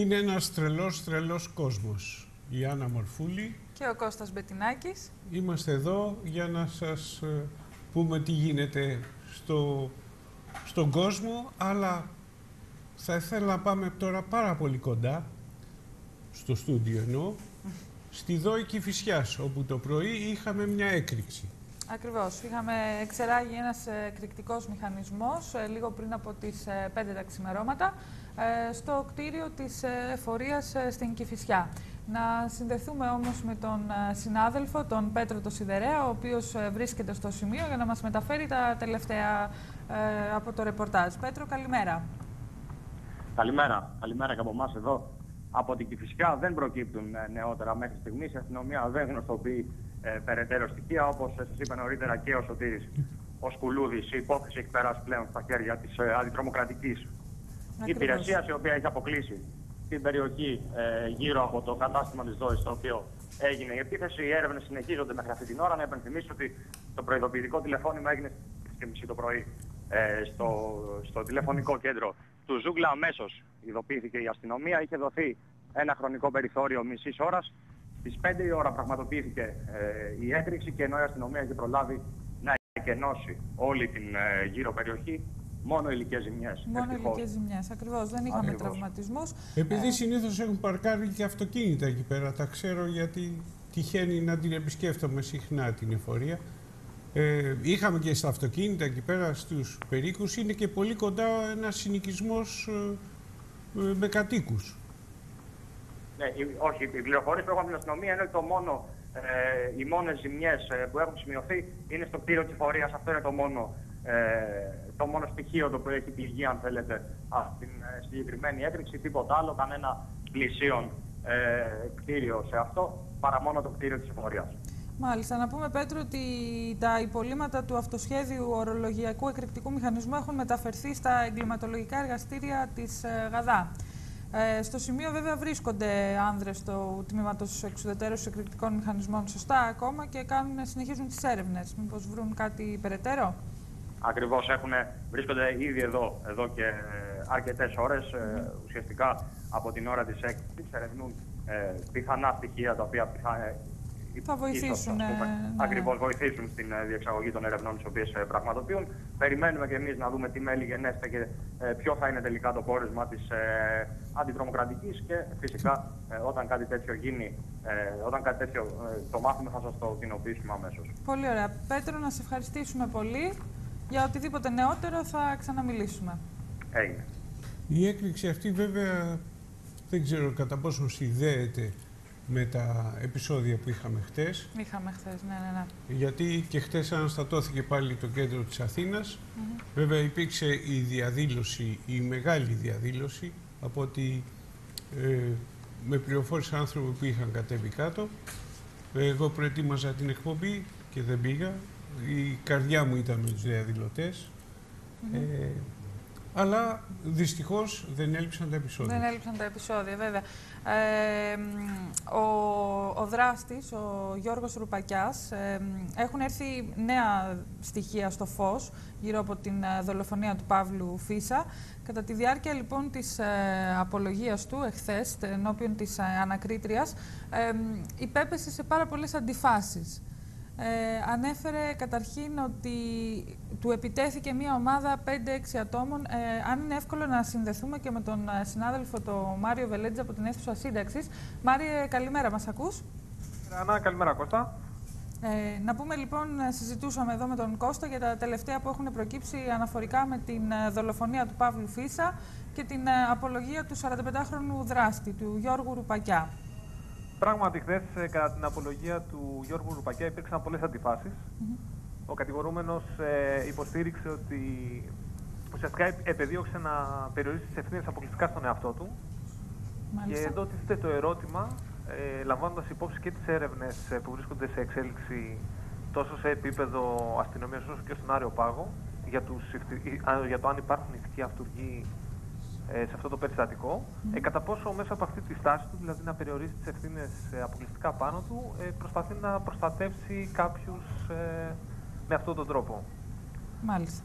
Είναι ένας τρελός, τρελός κόσμος. Η Άννα Μορφούλη. Και ο Κώστας Μπετινάκης. Είμαστε εδώ για να σας ε, πούμε τι γίνεται στο, στον κόσμο, αλλά θα ήθελα να πάμε τώρα πάρα πολύ κοντά, στο στούντιο εννοώ, στη Δόη Κηφισιάς, όπου το πρωί είχαμε μια έκρηξη. Ακριβώς. Είχαμε εξεράγει ένας ε, εκρηκτικός μηχανισμός ε, λίγο πριν από τις 5 τα ξημερώματα στο κτίριο της εφορίας στην Κηφισιά. Να συνδεθούμε όμως με τον συνάδελφο, τον Πέτρο το Σιδερέα, ο οποίος βρίσκεται στο σημείο για να μας μεταφέρει τα τελευταία από το ρεπορτάζ. Πέτρο, καλημέρα. Καλημέρα. Καλημέρα και από εμάς εδώ. Από την Κηφισιά δεν προκύπτουν νεότερα μέχρι στιγμής. Η αστυνομία δεν γνωστοποιεί ε, περαιτέρω στοιχεία. Όπως σας είπα νωρίτερα και ο Σωτήρης ο Σκουλούδη, η υπόθεση έχει περάσει πλέον στα χέρια της ε, αντιτρομοκρατικής υπηρεσία, η οποία έχει αποκλείσει την περιοχή ε, γύρω από το κατάστημα της ΔΟΗ, στο οποίο έγινε η επίθεση. Οι έρευνες συνεχίζονται μέχρι αυτή την ώρα. Να επενθυμίσω ότι το προειδοποιητικό τηλεφώνημα έγινε στις 3.30 το πρωί ε, στο, στο τηλεφωνικό κέντρο του Ζούγκλα. Αμέσως ειδοποιήθηκε η αστυνομία. Είχε δοθεί ένα χρονικό περιθώριο μισής ώρας. Στις 5 η ώρα πραγματοποιήθηκε ε, η έκρηξη και ενώ η αστυνομία είχε προλάβει να εκενώσει όλη την ε, γύρω περιοχή, μόνο ηλικίε ζημιές. Μόνο ηλικίε ζημιές, ακριβώς. Δεν είχαμε τραυματισμούς. Επειδή ε... συνήθως έχουν παρκάρει και αυτοκίνητα εκεί πέρα, τα ξέρω γιατί τυχαίνει να την επισκέφτομαι συχνά την εφορία. Ε, είχαμε και στα αυτοκίνητα εκεί πέρα στους περίκους, είναι και πολύ κοντά ένας συνοικισμός ε, ε, με κατοίκους. Ναι, όχι, οι πληροφορίε που έχουμε από την αστυνομία είναι ότι το μόνο, ε, οι μόνες ζημιές ε, που έχουν σημειωθεί είναι στο κτίριο της φορεία. Αυτό είναι το μόνο, ε, το μόνο στοιχείο το οποίο έχει πληγεί, αν θέλετε, στην ε, συγκεκριμένη έκρηξη. Τίποτα άλλο, κανένα πλησίον ε, κτίριο σε αυτό, παρά μόνο το κτίριο της εφορία. Μάλιστα. Να πούμε, Πέτρο, ότι τα υπολείμματα του αυτοσχέδιου ορολογιακού εκρηκτικού μηχανισμού έχουν μεταφερθεί στα εγκληματολογικά εργαστήρια της ΓΑΔΑ. Ε, στο σημείο βέβαια βρίσκονται άνδρες του τμήματος εξουδετέρωσης εκρηκτικών μηχανισμών σωστά ακόμα και κάνουν, συνεχίζουν τις έρευνες. Μήπως βρουν κάτι περαιτέρω; Ακριβώς έχουν, βρίσκονται ήδη εδώ, εδώ και ε, αρκετές ώρες. Ε, ουσιαστικά από την ώρα της έκθεσης ερευνούν ε, πιθανά στοιχεία τα οποία πιθα, θα βοηθήσουν. Ναι. Ακριβώς βοηθήσουν στην ε, διεξαγωγή των ερευνών τις οποίες πραγματοποιούν. Περιμένουμε και εμείς να δούμε τι μέλη γενέστε και ε, ποιο θα είναι τελικά το πόρισμα της ε, αντιτρομοκρατικής και φυσικά ε, όταν κάτι τέτοιο γίνει, ε, όταν κάτι τέτοιο το μάθουμε θα σας το κοινοποιήσουμε αμέσως. Πολύ ωραία. Πέτρο, να σε ευχαριστήσουμε πολύ. Για οτιδήποτε νεότερο θα ξαναμιλήσουμε. Έγινε. Η έκρηξη αυτή βέβαια δεν ξέρω κατά πόσο συνδέεται με τα επεισόδια που είχαμε χτες. Είχαμε χτες, ναι, ναι, ναι. Γιατί και χτες αναστατώθηκε πάλι το κέντρο της Αθήνας. Βέβαια υπήρξε η διαδήλωση, η μεγάλη διαδήλωση, από ότι ε, με πληροφόρησε άνθρωποι που είχαν κατέβει κάτω. Εγώ προετοίμαζα την εκπομπή και δεν πήγα. Η καρδιά μου ήταν με τους διαδηλωτές. ε, αλλά δυστυχώς δεν έλειψαν τα επεισόδια. Δεν έλειψαν τα επεισόδια, βέβαια. Ε, ο, ο δράστης, ο Γιώργος Ρουπακιάς, ε, έχουν έρθει νέα στοιχεία στο φως γύρω από την ε, δολοφονία του Παύλου Φίσα. Κατά τη διάρκεια λοιπόν της ε, απολογίας του εχθές, ενώπιον της ε, ανακρίτριας, ε, υπέπεσε σε πάρα πολλές αντιφάσεις. Ε, ανέφερε καταρχήν ότι του επιτέθηκε μια ομάδα 5-6 ατόμων. Ε, αν είναι εύκολο να συνδεθούμε και με τον ε, συνάδελφο το Μάριο Βελέτζα από την αίθουσα σύνταξης. Μάριε, καλημέρα, μας ακούς; Ανά, καλημέρα Κώστα. Ε, να πούμε λοιπόν, συζητούσαμε εδώ με τον Κώστα για τα τελευταία που έχουν προκύψει αναφορικά με την δολοφονία του Παύλου Φίσα και την απολογία του 45χρονου δράστη, του Γιώργου Ρουπακιά. Πράγματι, χθες κατά την απολογία του Γιώργου Ρουπακιά υπήρξαν πολλές αντιφάσεις. Ο κατηγορούμενος ε, υποστήριξε ότι ουσιαστικά επεδίωξε να περιορίσει τις ευθύνες αποκλειστικά στον εαυτό του. Μάλιστα. Και εδώ τίθεται το ερώτημα, ε, λαμβάνοντας υπόψη και τις έρευνες ε, που βρίσκονται σε εξέλιξη τόσο σε επίπεδο αστυνομίας όσο και στον Άριο Πάγο, για, τους, για το αν υπάρχουν ηθικοί αυτούργοι ε, σε αυτό το περιστατικό, ε, κατά πόσο μέσα από αυτή τη στάση του, δηλαδή να περιορίσει τις ευθύνες ε, αποκλειστικά πάνω του, ε, προσπαθεί να προστατεύσει κάποιους ε, με αυτόν τον τρόπο. Μάλιστα.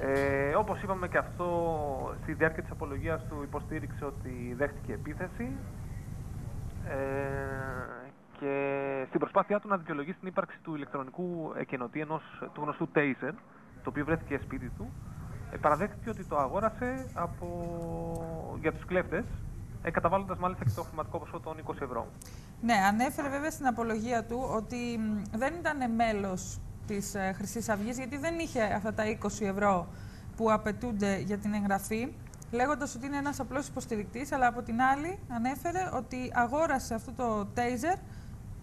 Ε, όπως είπαμε και αυτό, στη διάρκεια της απολογίας του υποστήριξε ότι δέχτηκε επίθεση ε, και στην προσπάθειά του να δικαιολογήσει την ύπαρξη του ηλεκτρονικού εκενωτή ενός του γνωστού Taser, το οποίο βρέθηκε σπίτι του, ε, παραδέχτηκε ότι το αγόρασε από... για τους κλέφτες, ε, καταβάλλοντας μάλιστα και το χρηματικό ποσό των 20 ευρώ. Ναι, ανέφερε βέβαια στην απολογία του ότι δεν ήταν μέλος της ε, Χρυσής Αυγής, γιατί δεν είχε αυτά τα 20 ευρώ που απαιτούνται για την εγγραφή, λέγοντας ότι είναι ένας απλός υποστηρικτής, αλλά από την άλλη ανέφερε ότι αγόρασε αυτό το taser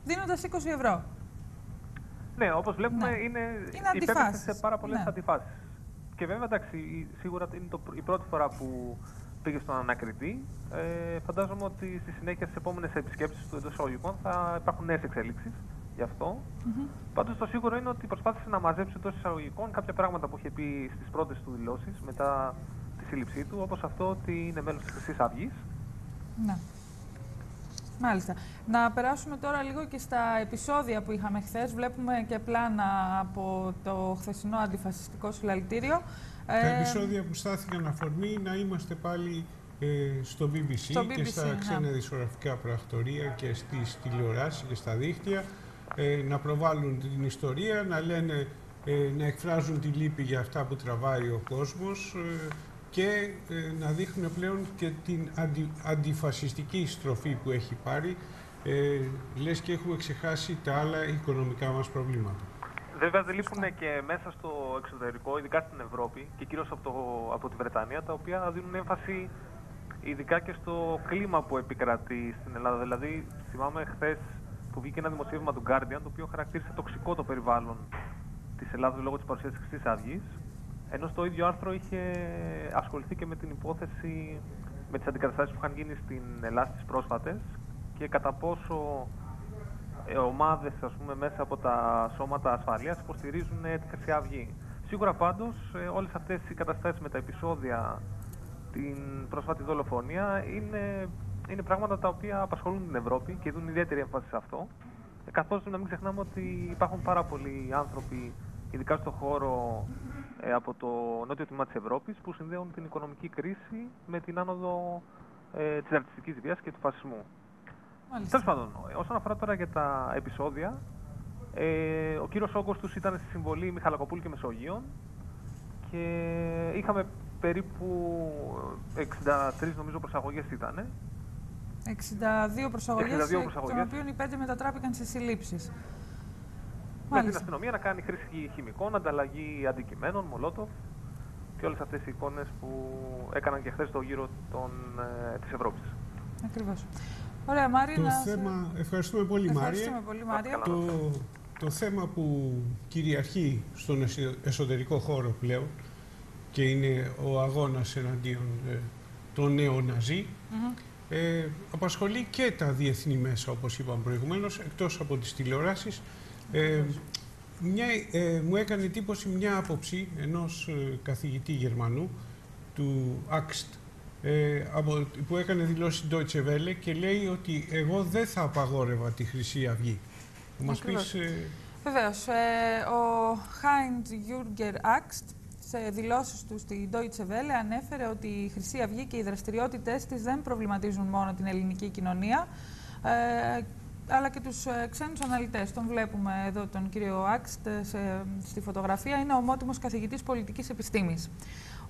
δίνοντας 20 ευρώ. Ναι, όπως βλέπουμε Ναι. είναι, Είναι υπέπεσε αντιφάσεις. σε πάρα πολλές Ναι. αντιφάσεις. Και βέβαια, εντάξει, σίγουρα είναι το, η πρώτη φορά που πήγε στον ανακριτή. Ε, φαντάζομαι ότι στη συνέχεια στις επόμενες επισκέψεις του εντός εισαγωγικών θα υπάρχουν νέες εξελίξεις γι' αυτό. Μμμ. Πάντως το σίγουρο είναι ότι προσπάθησε να μαζέψει εντός εισαγωγικών κάποια πράγματα που είχε πει στις πρώτες του δηλώσεις μετά τη σύλληψή του, όπως αυτό ότι είναι μέλος της Χρυσής Αυγής. Ναι. Μάλιστα. Να περάσουμε τώρα λίγο και στα επεισόδια που είχαμε χθες. Βλέπουμε και πλάνα από το χθεσινό αντιφασιστικό συλλαλητήριο. Τα Ε, επεισόδια που στάθηκαν αφορμή να είμαστε πάλι ε, στο BBC, Στο και BBC, στα ναι. ξένα δισογραφικά πρακτορία και στις τηλεοράσεις και στα δίκτυα ε, να προβάλλουν την ιστορία, να λένε, ε, να εκφράζουν τη λύπη για αυτά που τραβάει ο κόσμος ε, και ε, να δείχνουν πλέον και την αντι, αντιφασιστική στροφή που έχει πάρει ε, λες και έχουμε ξεχάσει τα άλλα οικονομικά μας προβλήματα. Βέβαια δεν λείπουν και μέσα στο εξωτερικό, ειδικά στην Ευρώπη και κυρίως από, το, από τη Βρετανία, τα οποία δίνουν έμφαση ειδικά και στο κλίμα που επικρατεί στην Ελλάδα. Δηλαδή, θυμάμαι χθες που βγήκε ένα δημοσίευμα του Guardian, το οποίο χαρακτήρισε τοξικό το περιβάλλον της Ελλάδας λόγω της παρουσίας της Χρυσής Αυγής, ενώ στο ίδιο άρθρο είχε ασχοληθεί και με την υπόθεση, με τις αντικαταστάσεις που είχαν γίνει στην Ελλάδα τις πρόσφατες και κατά πόσο ε, ομάδες ας πούμε, μέσα από τα σώματα ασφαλείας υποστηρίζουν ε, τη Χρυσή Αυγή. Σίγουρα πάντως ε, όλες αυτές οι καταστάσεις με τα επεισόδια, την πρόσφατη δολοφονία είναι, είναι πράγματα τα οποία απασχολούν την Ευρώπη και δίνουν ιδιαίτερη έμφαση σε αυτό. Ε, καθώς να μην ξεχνάμε ότι υπάρχουν πάρα πολλοί άνθρωποι, ειδικά στο χώρο ε, από το νότιο τμήμα της Ευρώπης, που συνδέουν την οικονομική κρίση με την άνοδο ε, της ρατσιστικής βίας και του φασισμού. μάλιστα. Τέλος πάντων, ε, όσον αφορά τώρα για τα επεισόδια, ε, ο κύριος όγκος τους ήταν στη συμβολή Μιχαλακοπούλου και Μεσογείων και είχαμε περίπου 63 νομίζω προσαγωγές ήταν. 62 προσαγωγές, 62 εκ των προσαγωγές. οποίων οι πέντε μετατράπηκαν σε συλλήψεις. Με την Μάλιστα. αστυνομία να κάνει χρήση χημικών, ανταλλαγή αντικειμένων, μολότοφ και όλες αυτές οι εικόνες που έκαναν και χθες το γύρο των, ε, της Ευρώπης. Ακριβώς. Ωραία, Μάρη, Το να σε- θέμα, ευχαριστούμε πολύ Ευχαριστούμε Μάρια. πολύ, Μάρια. καλά. Το, το θέμα που κυριαρχεί στον εσω- εσωτερικό χώρο πλέον και είναι ο αγώνας εναντίον ε, των νέων Ναζί Μμμ. ε, απασχολεί και τα διεθνή μέσα όπως είπαμε προηγουμένως εκτός από τις τηλεοράσεις ε, μια, ε, μου έκανε εντύπωση μια άποψη ενός ε, καθηγητή Γερμανού του Άξτ ε, από, που έκανε δηλώσεις Deutsche Welle και λέει ότι εγώ δεν θα απαγόρευα τη Χρυσή Αυγή. Θα μας Ακριβώς. πεις... ε, Βεβαίως, ε, ο Χάιντς Γιούργκεν Άξτ σε δηλώσεις του στη Deutsche Welle ανέφερε ότι η Χρυσή Αυγή και οι δραστηριότητες της δεν προβληματίζουν μόνο την ελληνική κοινωνία, ε, αλλά και τους ε, ξένους αναλυτές. Τον βλέπουμε εδώ τον κύριο Άξτ ε, σε- στη φωτογραφία. Είναι ομότιμος καθηγητής πολιτικής επιστήμης.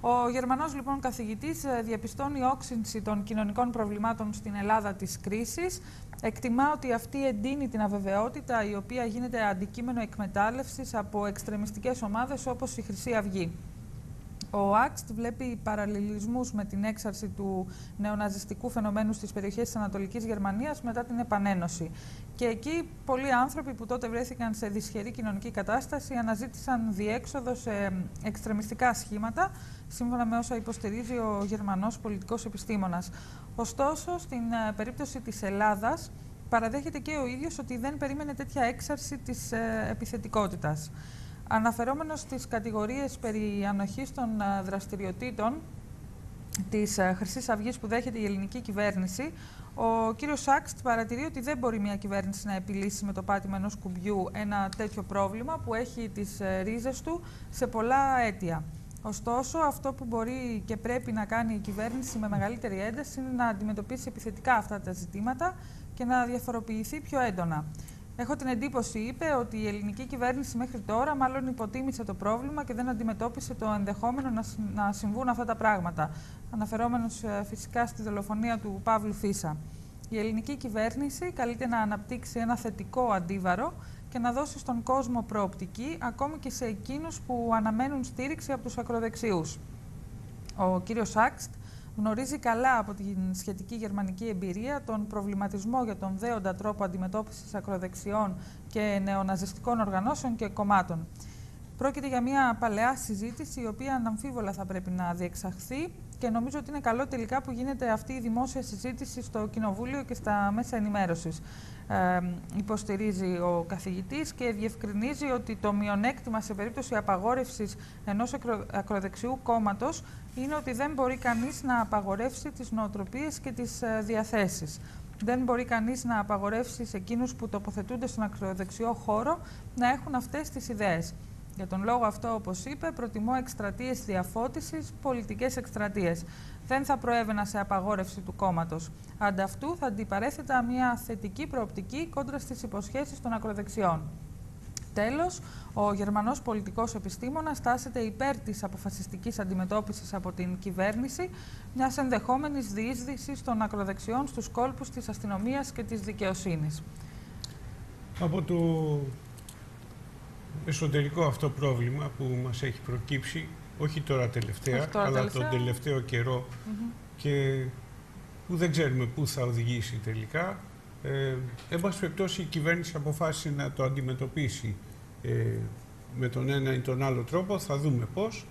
Ο Γερμανός λοιπόν καθηγητής ε, διαπιστώνει όξυνση των κοινωνικών προβλημάτων στην Ελλάδα της κρίσης. Εκτιμά ότι αυτή εντείνει την αβεβαιότητα η οποία γίνεται αντικείμενο εκμετάλλευσης από εξτρεμιστικές ομάδες όπως η Χρυσή Αυγή. Ο Άξτ βλέπει παραλληλισμούς με την έξαρση του νεοναζιστικού φαινομένου στις περιοχές της Ανατολικής Γερμανίας μετά την επανένωση. Και εκεί πολλοί άνθρωποι που τότε βρέθηκαν σε δυσχερή κοινωνική κατάσταση αναζήτησαν διέξοδο σε εξτρεμιστικά σχήματα, σύμφωνα με όσα υποστηρίζει ο Γερμανός πολιτικός επιστήμονας. Ωστόσο, στην ε, περίπτωση της Ελλάδας, παραδέχεται και ο ίδιος ότι δεν περίμενε τέτοια έξαρση της ε, επιθετικότητας. Αναφερόμενος στις κατηγορίες περί ανοχής των ε, δραστηριοτήτων της ε, Χρυσής Αυγής που δέχεται η ελληνική κυβέρνηση, ο κύριος Σάξτ παρατηρεί ότι δεν μπορεί μια κυβέρνηση να επιλύσει με το πάτημα ενός κουμπιού ένα τέτοιο πρόβλημα που έχει τις ε, ρίζες του σε πολλά αίτια. Ωστόσο, αυτό που μπορεί και πρέπει να κάνει η κυβέρνηση με μεγαλύτερη ένταση είναι να αντιμετωπίσει επιθετικά αυτά τα ζητήματα και να διαφοροποιηθεί πιο έντονα. Έχω την εντύπωση, είπε, ότι η ελληνική κυβέρνηση μέχρι τώρα μάλλον υποτίμησε το πρόβλημα και δεν αντιμετώπισε το ενδεχόμενο να συμβούν αυτά τα πράγματα. Αναφερόμενος ε, φυσικά στη δολοφονία του Παύλου Φίσα. Η ελληνική κυβέρνηση καλείται να αναπτύξει ένα θετικό αντίβαρο και να δώσει στον κόσμο προοπτική, ακόμη και σε εκείνους που αναμένουν στήριξη από τους ακροδεξιούς. Ο κύριος Σάξτ γνωρίζει καλά από την σχετική γερμανική εμπειρία τον προβληματισμό για τον δέοντα τρόπο αντιμετώπισης ακροδεξιών και νεοναζιστικών οργανώσεων και κομμάτων. Πρόκειται για μια παλαιά συζήτηση, η οποία αναμφίβολα θα πρέπει να διεξαχθεί και νομίζω ότι είναι καλό τελικά που γίνεται αυτή η δημόσια συζήτηση στο Κοινοβούλιο και στα μέσα ενημέρωσης. Ε, υποστηρίζει ο καθηγητής και διευκρινίζει ότι το μειονέκτημα σε περίπτωση απαγόρευσης ενός ακροδεξιού κόμματος είναι ότι δεν μπορεί κανείς να απαγορεύσει τις νοοτροπίες και τις ε, διαθέσεις. Δεν μπορεί κανείς να απαγορεύσει σε εκείνους που τοποθετούνται στον ακροδεξιό χώρο να έχουν αυτές τις ιδέες. Για τον λόγο αυτό, όπως είπε, προτιμώ εκστρατείες διαφώτισης, πολιτικές εκστρατείες. Δεν θα προέβαινα σε απαγόρευση του κόμματος. Ανταυτού θα αντιπαρέθετα μια θετική προοπτική κόντρα στις υποσχέσεις των ακροδεξιών. Τέλος, ο Γερμανός πολιτικός επιστήμονας στάσεται υπέρ της αποφασιστικής αντιμετώπισης από την κυβέρνηση μιας ενδεχόμενης διείσδυσης των ακροδεξιών στους κόλπους της αστυνομίας και της δικαιοσύνης. Από το εσωτερικό αυτό πρόβλημα που μας έχει προκύψει, όχι τώρα τελευταία, αλλά τον τελευταίο καιρό και που δεν ξέρουμε πού θα οδηγήσει τελικά. Ε, εν πάση περιπτώσει η κυβέρνηση αποφάσισε να το αντιμετωπίσει ε, με τον ένα ή τον άλλο τρόπο, θα δούμε πώς.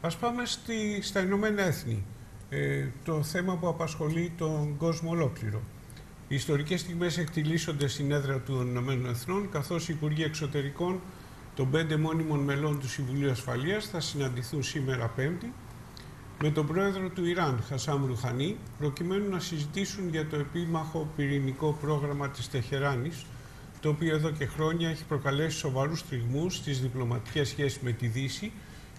Ας πάμε στη, στα Ηνωμένα Έθνη, ε, το θέμα που απασχολεί τον κόσμο ολόκληρο. Οι ιστορικές στιγμές εκτιλήσονται στην έδρα του Ηνωμένων Εθνών, καθώς οι Υπουργοί Εξωτερικών των πέντε μόνιμων μελών του Συμβουλίου Ασφαλείας θα συναντηθούν σήμερα Πέμπτη με τον πρόεδρο του Ιράν, Χασάμ Ρουχανί, προκειμένου να συζητήσουν για το επίμαχο πυρηνικό πρόγραμμα της Τεχεράνης, το οποίο εδώ και χρόνια έχει προκαλέσει σοβαρούς τριγμούς στις διπλωματικές σχέσεις με τη Δύση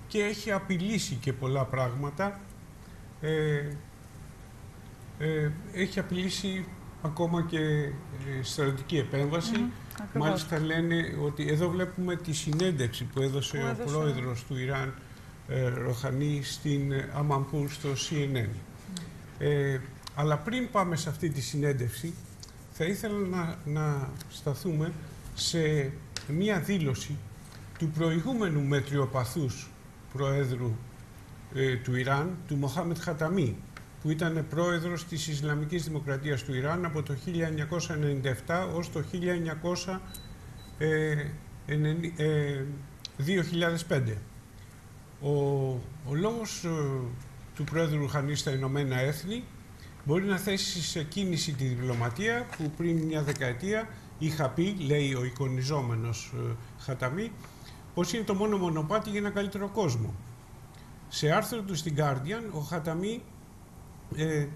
και έχει απειλήσει και πολλά πράγματα. Ε, ε, έχει απειλήσει ακόμα και ε, στρατιωτική επέμβαση. Μάλιστα λένε ότι εδώ βλέπουμε τη συνέντευξη που έδωσε, ο πρόεδρος του Ιράν, ε, Ροχανή, στην ε, Αμαμπούρ στο CNN. Ε, αλλά πριν πάμε σε αυτή τη συνέντευξη, θα ήθελα να, να σταθούμε σε μία δήλωση του προηγούμενου μετριοπαθούς Προέδρου ε, του Ιράν, του Μοχάμετ Χαταμή, που ήταν πρόεδρος της Ισλαμικής Δημοκρατίας του Ιράν από το 1997 ως το 2005. Ε, ο, ο λόγος ε, του πρόεδρου Ρουχανή στα Ηνωμένα Έθνη μπορεί να θέσει σε κίνηση τη διπλωματία που πριν μια δεκαετία είχα πει, λέει ο εικονιζόμενος ε, Χαταμή, πως είναι το μόνο μονοπάτι για ένα καλύτερο κόσμο. Σε άρθρο του στην Guardian, ο Χαταμή ε,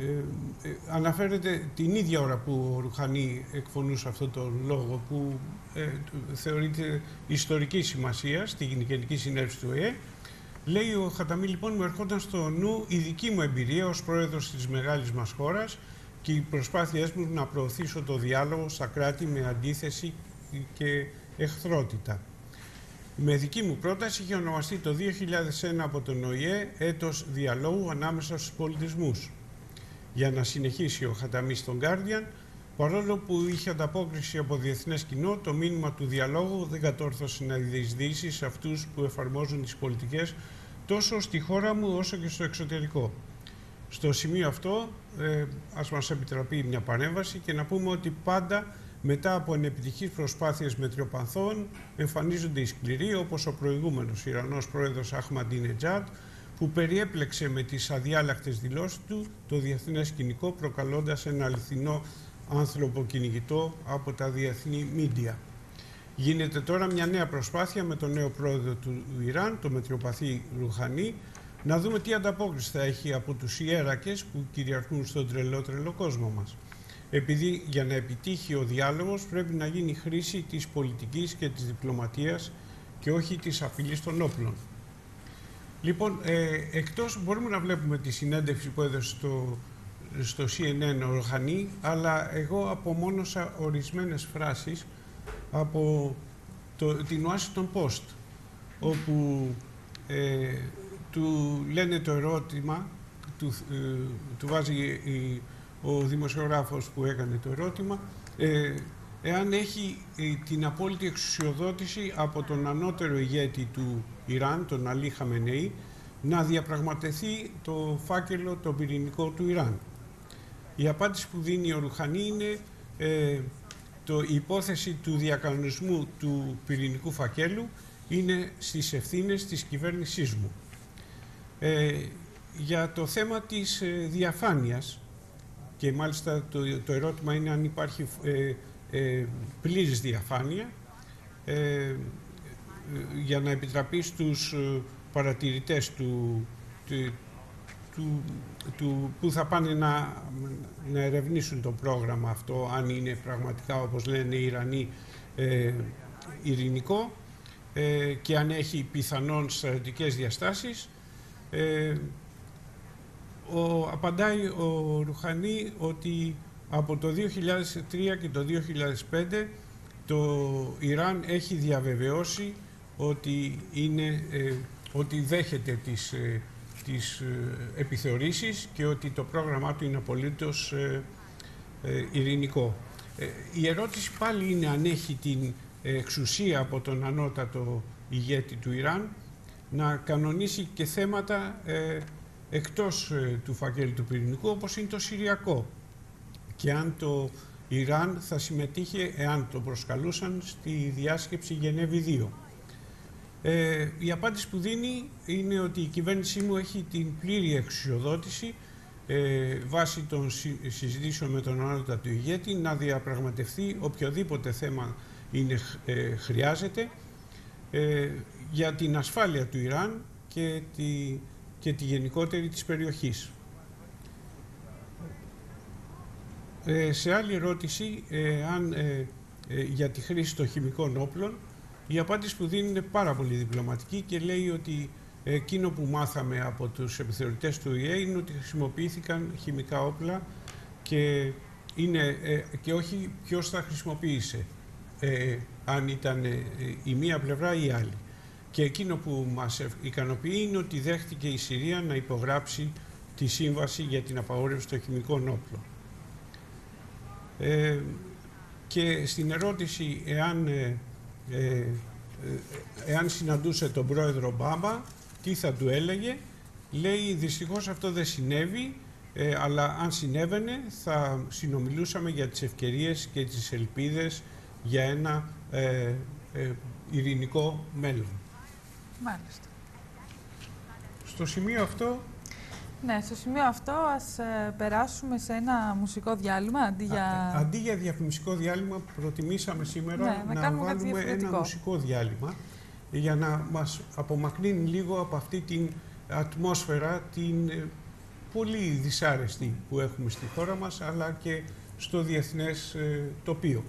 ε, ε, αναφέρεται την ίδια ώρα που ο Ρουχανή εκφωνούσε αυτό το λόγο που ε, θεωρείται ιστορική σημασία στη Γενική Συνέλευση του ΕΕ. Λέει ο Χαταμή λοιπόν μου ερχόταν στο νου η δική μου εμπειρία ως πρόεδρος της μεγάλης μας χώρας και οι προσπάθειές μου να προωθήσω το διάλογο στα κράτη με αντίθεση και εχθρότητα. Με δική μου πρόταση είχε ονομαστεί το 2001 από τον ΟΗΕ έτος διαλόγου ανάμεσα στους πολιτισμούς. Για να συνεχίσει ο Χαταμής στον Guardian, παρόλο που είχε ανταπόκριση από διεθνές κοινό, το μήνυμα του διαλόγου δεν κατόρθωσε να διεισδύσει σε αυτούς που εφαρμόζουν τις πολιτικές τόσο στη χώρα μου όσο και στο εξωτερικό. Στο σημείο αυτό, ε, ας μας επιτραπεί μια παρέμβαση και να πούμε ότι πάντα μετά από ανεπιτυχείς προσπάθειες μετριοπανθών εμφανίζονται οι σκληροί όπως ο προηγούμενος Ιρανός πρόεδρος Αχμαντίνετζάτ που περιέπλεξε με τις αδιάλακτες δηλώσεις του το διεθνές σκηνικό προκαλώντας ένα αληθινό άνθρωπο κυνηγητό από τα διεθνή μίντια. Γίνεται τώρα μια νέα προσπάθεια με τον νέο πρόεδρο του Ιράν, το μετριοπαθή Ρουχανί, να δούμε τι ανταπόκριση θα έχει από τους ιέρακες που κυριαρχούν στον τρελό τρελό κόσμο μας επειδή για να επιτύχει ο διάλογος πρέπει να γίνει χρήση της πολιτικής και της διπλωματίας και όχι της απειλής των όπλων. Λοιπόν, ε, εκτός μπορούμε να βλέπουμε τη συνέντευξη που έδωσε στο, στο CNN ο Ροχανή, αλλά εγώ απομόνωσα ορισμένες φράσεις από το, την Washington Post, όπου ε, του λένε το ερώτημα, του, ε, του βάζει ο δημοσιογράφος που έκανε το ερώτημα, ε, εάν έχει ε, την απόλυτη εξουσιοδότηση από τον ανώτερο ηγέτη του Ιράν, τον Αλή Χαμενέη, να διαπραγματευτεί το φάκελο το πυρηνικό του Ιράν. Η απάντηση που δίνει ο Ρουχανή είναι ε, το, η υπόθεση του διακανονισμού του πυρηνικού φακέλου είναι στις ευθύνες της κυβέρνησής μου. Ε, για το θέμα της ε, διαφάνειας και μάλιστα το, το ερώτημα είναι αν υπάρχει ε, ε, πλήρης διαφάνεια ε, για να επιτραπεί στους ε, παρατηρητές του, του, του, του, που θα πάνε να, να ερευνήσουν το πρόγραμμα αυτό, αν είναι πραγματικά, όπως λένε οι Ιρανοί, ε, ειρηνικό ε, και αν έχει πιθανόν στρατιωτικές διαστάσεις. Ε, ο, απαντάει ο Ρουχανή ότι από το 2003 και το 2005 το Ιράν έχει διαβεβαιώσει ότι, είναι, ε, ότι δέχεται τις, ε, τις ε, επιθεωρήσεις και ότι το πρόγραμμά του είναι απολύτως ε, ειρηνικό. Η ερώτηση πάλι είναι αν έχει την εξουσία από τον ανώτατο ηγέτη του Ιράν να κανονίσει και θέματα εκτός του φακέλου του πυρηνικού όπως είναι το Συριακό και αν το Ιράν θα συμμετείχε, εάν το προσκαλούσαν, στη διάσκεψη Γενέβη 2. Ε, η απάντηση που δίνει είναι ότι η κυβέρνησή μου έχει την πλήρη εξουσιοδότηση ε, βάσει των συζητήσεων με τον ανώτατο του ηγέτη να διαπραγματευτεί οποιοδήποτε θέμα είναι, ε, χρειάζεται ε, για την ασφάλεια του Ιράν και τη, και τη γενικότερη της περιοχής. Ε, σε άλλη ερώτηση, ε, αν, ε, για τη χρήση των χημικών όπλων, η απάντηση που δίνει είναι πάρα πολύ διπλωματική και λέει ότι εκείνο που μάθαμε από τους επιθεωρητές του ΙΕ είναι ότι χρησιμοποιήθηκαν χημικά όπλα και, είναι, και όχι ποιος τα χρησιμοποίησε, αν ήταν η μία πλευρά ή η άλλη. Και εκείνο που μας ικανοποιεί είναι ότι δέχτηκε η Συρία να υπογράψει τη σύμβαση για την απαγόρευση των χημικών όπλων. Ε, και στην ερώτηση εάν, ε, ε, εάν συναντούσε τον πρόεδρο Ομπάμα, τι θα του έλεγε, λέει δυστυχώς αυτό δεν συνέβη, αλλά αν συνέβαινε θα συνομιλούσαμε για τις ευκαιρίες και τις ελπίδες για ένα ειρηνικό μέλλον. Μάλιστα. Στο σημείο αυτό; Ναι, στο σημείο αυτό ας ε, περάσουμε σε ένα μουσικό διάλειμμα αντί για... αντί για διαφημιστικό διάλειμμα προτιμήσαμε σήμερα ναι, να, βάλουμε ένα μουσικό διάλειμμα για να μας απομακρύνει λίγο από αυτή την ατμόσφαιρα την ε, πολύ δυσάρεστη που έχουμε στη χώρα μας αλλά και στο διεθνές ε, τοπίο.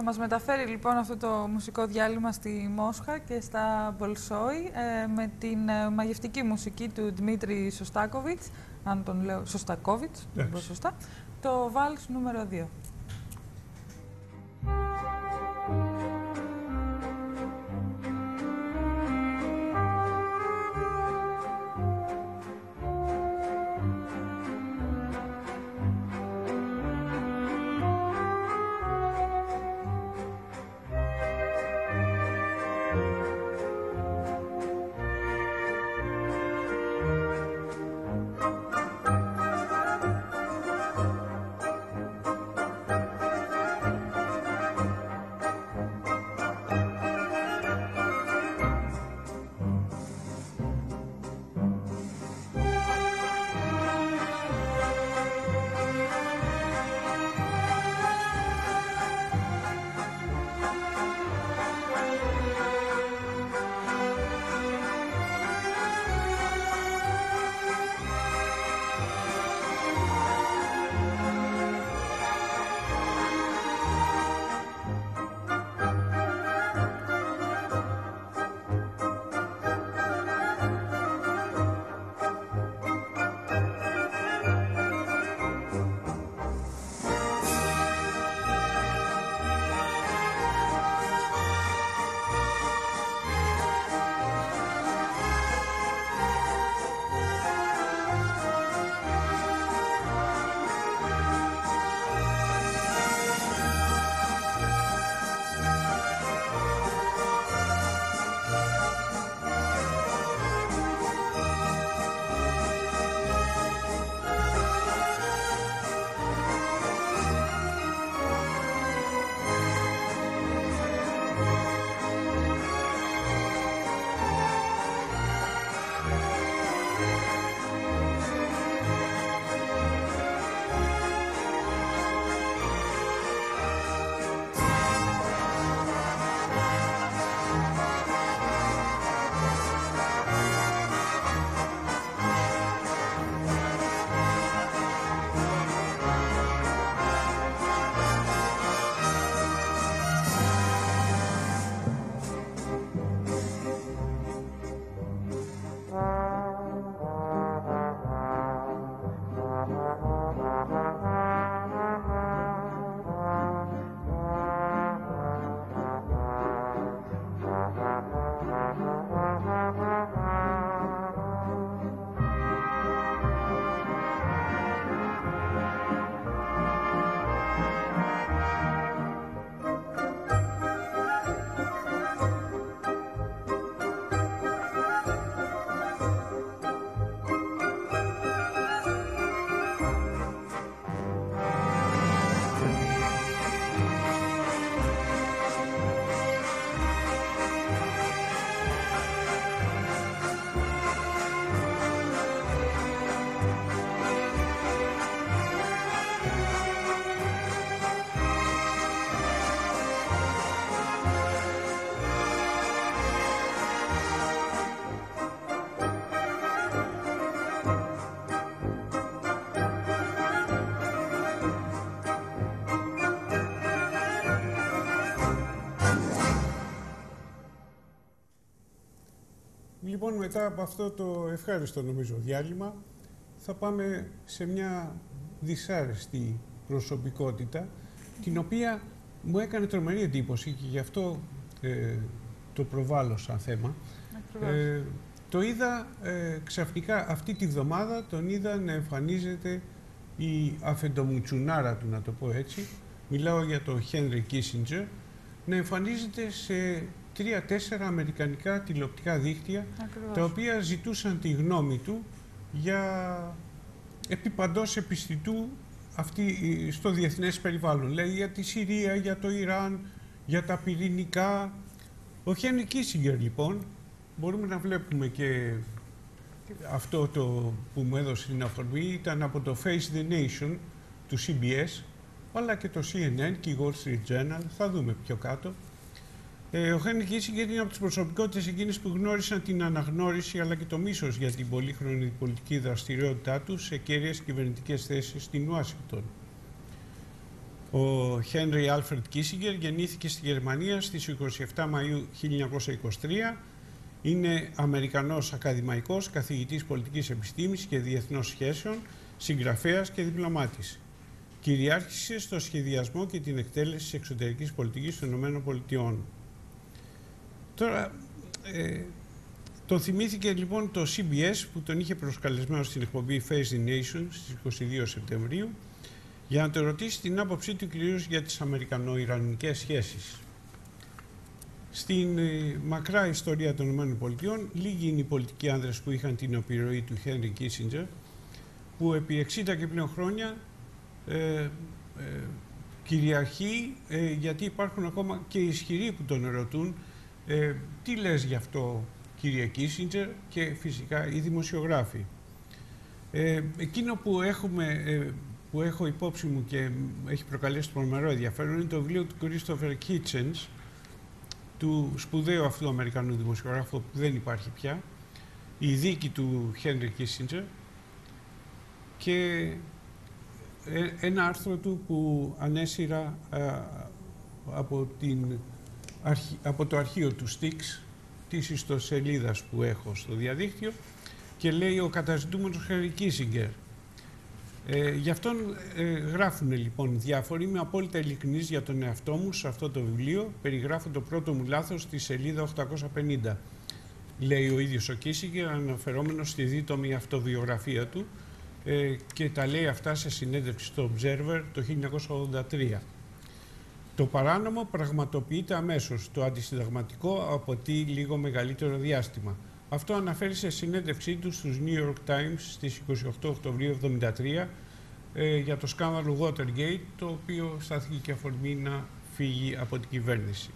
Θα μας μεταφέρει λοιπόν αυτό το μουσικό διάλειμμα στη Μόσχα και στα Μπολσόη ε, με την ε, μαγευτική μουσική του Δημήτρη Σωστάκοβιτς, αν τον λέω Σωστακόβιτς, σωστά, το βάλς νούμερο 2. Μετά από αυτό το ευχάριστο νομίζω διάλειμμα θα πάμε σε μια δυσάρεστη προσωπικότητα την οποία μου έκανε τρομερή εντύπωση και γι' αυτό ε, το προβάλλω σαν θέμα. Ε, το είδα ε, ξαφνικά αυτή τη βδομάδα, τον είδα να εμφανίζεται η αφεντομουτσουνάρα του, να το πω έτσι, μιλάω για τον Χένρι Κίσιντζερ, να εμφανίζεται σε τρία-τέσσερα αμερικανικά τηλεοπτικά δίκτυα, τα οποία ζητούσαν τη γνώμη του για επί παντός επιστητού αυτή, στο διεθνές περιβάλλον. Λέει για τη Συρία, για το Ιράν, για τα πυρηνικά. Ο Χένρι Κίσιγκερ λοιπόν, μπορούμε να βλέπουμε και αυτό το που μου έδωσε την αφορμή ήταν από το Face the Nation του CBS, αλλά και το CNN και η Wall Street Journal, θα δούμε πιο κάτω. Ε, ο Χένρι Κίσιγκερ είναι από τις προσωπικότητες εκείνες που γνώρισαν την αναγνώριση αλλά και το μίσος για την πολύχρονη πολιτική δραστηριότητά τους σε κέρυες κυβερνητικές θέσεις στην Ουάσιγκτον. Ο Χένρι Άλφρεντ Κίσιγκερ γεννήθηκε στη Γερμανία στις 27 Μαΐου 1923. Είναι Αμερικανός ακαδημαϊκός, καθηγητής πολιτικής επιστήμης και διεθνών σχέσεων, συγγραφέας και διπλωμάτης. Κυριάρχησε στο σχεδιασμό και την εκτέλεση της εξωτερικής πολιτικής των ΗΠΑ. Τώρα, ε, τον θυμήθηκε λοιπόν το CBS που τον είχε προσκαλεσμένο στην εκπομπή Face the Nation στις 22 Σεπτεμβρίου για να το ρωτήσει την άποψή του κυρίως για τις Αμερικανο-Ιρανικές σχέσεις. Στην ε, μακρά ιστορία των ΗΠΑ, λίγοι είναι οι πολιτικοί άνδρες που είχαν την επιρροή του Χένρι Κίσιντζερ, που επί 60 και πλέον χρόνια ε, ε, κυριαρχεί, ε, γιατί υπάρχουν ακόμα και ισχυροί που τον ερωτούν ε, τι λες γι' αυτό κύριε Κίσιντζερ και φυσικά οι δημοσιογράφοι; Ε, εκείνο που, έχουμε, ε, που έχω υπόψη μου και έχει προκαλέσει τρομερό ενδιαφέρον είναι το βιβλίο του Christopher Kitchens του σπουδαίου αυτού Αμερικανού δημοσιογράφου που δεν υπάρχει πια η δίκη του Henry Kissinger και ε, ένα άρθρο του που ανέσυρα από την από το αρχείο του Στίξ, της ιστοσελίδας που έχω στο διαδίκτυο και λέει ο καταζητούμενος Χέρι Κίσιγκερ. Ε, γι' αυτόν ε, γράφουν λοιπόν διάφοροι, είμαι απόλυτα ειλικρινής για τον εαυτό μου σε αυτό το βιβλίο, περιγράφω το πρώτο μου λάθος στη σελίδα 850. Λέει ο ίδιος ο Κίσιγκερ αναφερόμενος στη δίτομη αυτοβιογραφία του ε, και τα λέει αυτά σε συνέντευξη στο Observer το 1983. Το παράνομο πραγματοποιείται αμέσως. Το αντισυνταγματικό αποτεί λίγο μεγαλύτερο διάστημα. Αυτό αναφέρει σε συνέντευξή του στους New York Times στις 28 Οκτωβρίου 1973 ε, για το σκάνδαλο Watergate, το οποίο στάθηκε και αφορμή να φύγει από την κυβέρνηση.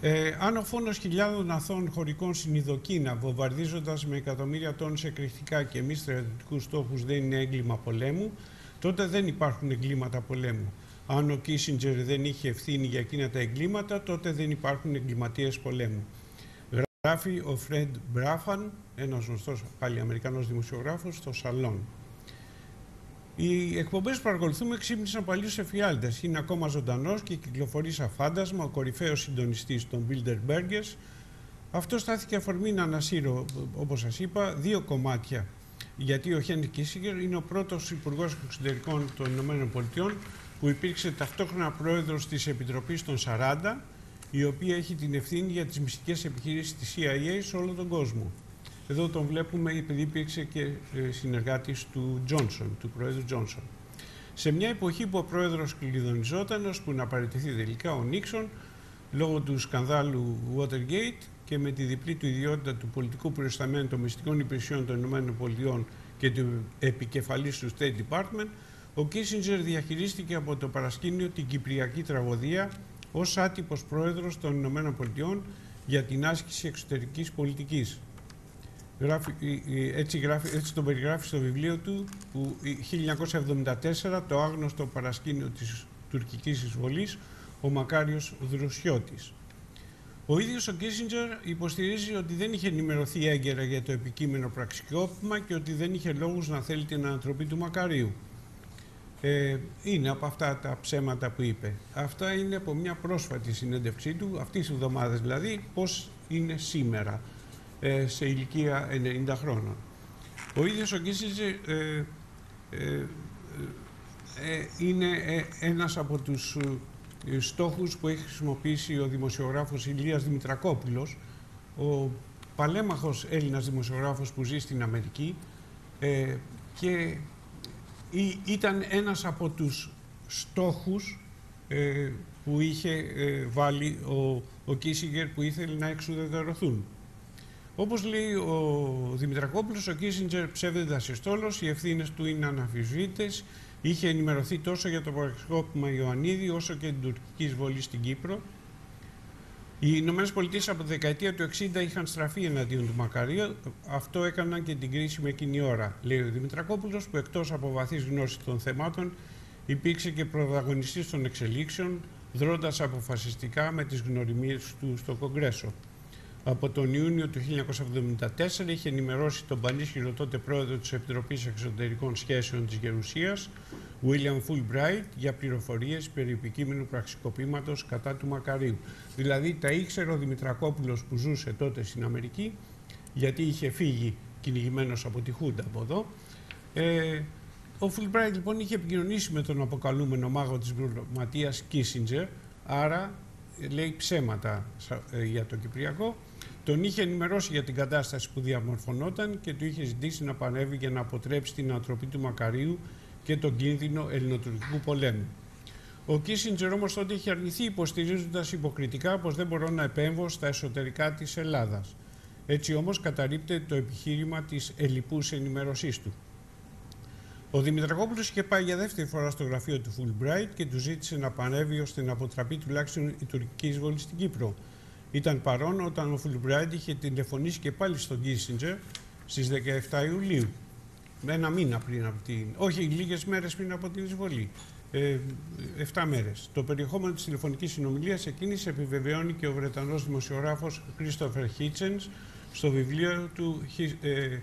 Ε, αν ο φόνος χιλιάδων αθών χωρικών στην Ιδοκίνα, βομβαρδίζοντας με εκατομμύρια τόνους εκρηκτικά και μη στρατιωτικούς στόχους, δεν είναι έγκλημα πολέμου, τότε δεν υπάρχουν εγκλήματα πολέμου. Αν ο Κίσιντζερ δεν είχε ευθύνη για εκείνα τα εγκλήματα, τότε δεν υπάρχουν εγκληματίες πολέμου. Γράφει ο Φρέντ Μπράφαν, ένας γνωστός πάλι Αμερικανός δημοσιογράφος, στο Σαλόν. Οι εκπομπές που παρακολουθούμε ξύπνησαν παλιούς εφιάλτες. Είναι ακόμα ζωντανός και κυκλοφορεί σαν φάντασμα ο κορυφαίος συντονιστής των Bilderbergers. Αυτό στάθηκε αφορμή να ανασύρω, όπως σας είπα, δύο κομμάτια. Γιατί ο Χένρι Κίσιγκερ είναι ο πρώτος υπουργός εξωτερικών των ΗΠΑ που υπήρξε ταυτόχρονα πρόεδρος της Επιτροπής των 40, η οποία έχει την ευθύνη για τις μυστικές επιχειρήσεις της CIA σε όλο τον κόσμο. Εδώ τον βλέπουμε επειδή υπήρξε και ε, συνεργάτης του Τζόνσον, του πρόεδρου Τζόνσον. Σε μια εποχή που ο πρόεδρος κλειδονιζόταν, ώσπου να παραιτηθεί τελικά ο Νίξον, λόγω του σκανδάλου Watergate και με τη διπλή του ιδιότητα του πολιτικού προϊσταμένου των μυστικών υπηρεσιών των ΗΠΑ και του επικεφαλής του State Department, ο Κίσιντζερ διαχειρίστηκε από το παρασκήνιο την Κυπριακή τραγωδία ως άτυπος πρόεδρος των Ηνωμένων Πολιτειών για την άσκηση εξωτερικής πολιτικής. Γράφει, έτσι, γράφει, έτσι τον περιγράφει στο βιβλίο του που 1974 το άγνωστο παρασκήνιο της τουρκικής εισβολής ο Μακάριος Δροσιώτης. Ο ίδιος ο Κίσιντζερ υποστηρίζει ότι δεν είχε ενημερωθεί έγκαιρα για το επικείμενο πραξικόπημα και ότι δεν είχε λόγους να θέλει την ανατροπή του Μακαρίου ε, είναι από αυτά τα ψέματα που είπε. Αυτά είναι από μια πρόσφατη συνέντευξή του, αυτής της εβδομάδας δηλαδή, πώς είναι σήμερα. ε, σε ηλικία 90 χρόνων. Ο ίδιος ο Κίσιντζερ ε, ε, είναι ένας από τους στόχους που έχει χρησιμοποιήσει ο δημοσιογράφος Ηλίας Δημητρακόπουλος, ο παλέμαχος Έλληνας δημοσιογράφος που ζει στην Αμερική και ήταν ένας από τους στόχους ε, που είχε ε, βάλει ο, ο Κίσιγκερ που ήθελε να εξουδετερωθούν. Όπως λέει ο Δημητρακόπουλος, ο Κίσιγκερ ψεύδεται δασιστόλος, οι ευθύνες του είναι αναφυσβήτες, είχε ενημερωθεί τόσο για το πραξικόπημα Ιωαννίδη όσο και την τουρκική εισβολή στην Κύπρο οι Ηνωμένες Πολιτείες από τη δεκαετία του 60 είχαν στραφεί εναντίον του Μακαρίου. Αυτό έκαναν και την κρίση με εκείνη ώρα, λέει ο Δημητρακόπουλος, που εκτός από βαθύς γνώση των θεμάτων υπήρξε και πρωταγωνιστής των εξελίξεων, δρώντα αποφασιστικά με τις γνωριμίες του στο Κογκρέσο. Από τον Ιούνιο του 1974 είχε ενημερώσει τον πανίσχυρο τότε πρόεδρο της Επιτροπής Εξωτερικών Σχέσεων της Γερουσίας, William Fulbright για πληροφορίες περί επικείμενου πραξικοπήματος κατά του Μακαρίου. Δηλαδή τα ήξερε ο Δημητρακόπουλος που ζούσε τότε στην Αμερική, γιατί είχε φύγει κυνηγημένος από τη Χούντα από εδώ. Ε, ο Fulbright λοιπόν είχε επικοινωνήσει με τον αποκαλούμενο μάγο της διπλωματίας Kissinger, άρα λέει ψέματα ε, για το Κυπριακό. Τον είχε ενημερώσει για την κατάσταση που διαμορφωνόταν και του είχε ζητήσει να πανεύει για να αποτρέψει την ανατροπή του Μακαρίου και τον κίνδυνο ελληνοτουρκικού πολέμου. Ο Κίσιντζερ όμως τότε είχε αρνηθεί υποστηρίζοντας υποκριτικά πως δεν μπορώ να επέμβω στα εσωτερικά της Ελλάδας. Έτσι όμως καταρρύπτεται το επιχείρημα της ελληπού ενημέρωσή του. Ο Δημητρακόπουλος είχε πάει για δεύτερη φορά στο γραφείο του Fulbright και του ζήτησε να πανέβει ώστε να αποτραπεί τουλάχιστον η τουρκική εισβολή στην Κύπρο. Ήταν παρόν όταν ο Fulbright είχε τηλεφωνήσει και πάλι στον Κίσιντζερ στις 17 Ιουλίου ένα μήνα πριν από την. Όχι, λίγες μέρες πριν από την εισβολή. Ε, 7 μέρες. Το περιεχόμενο της τηλεφωνικής συνομιλίας εκείνης επιβεβαιώνει και ο Βρετανός δημοσιογράφος Christopher Hitchens στο βιβλίο του ε,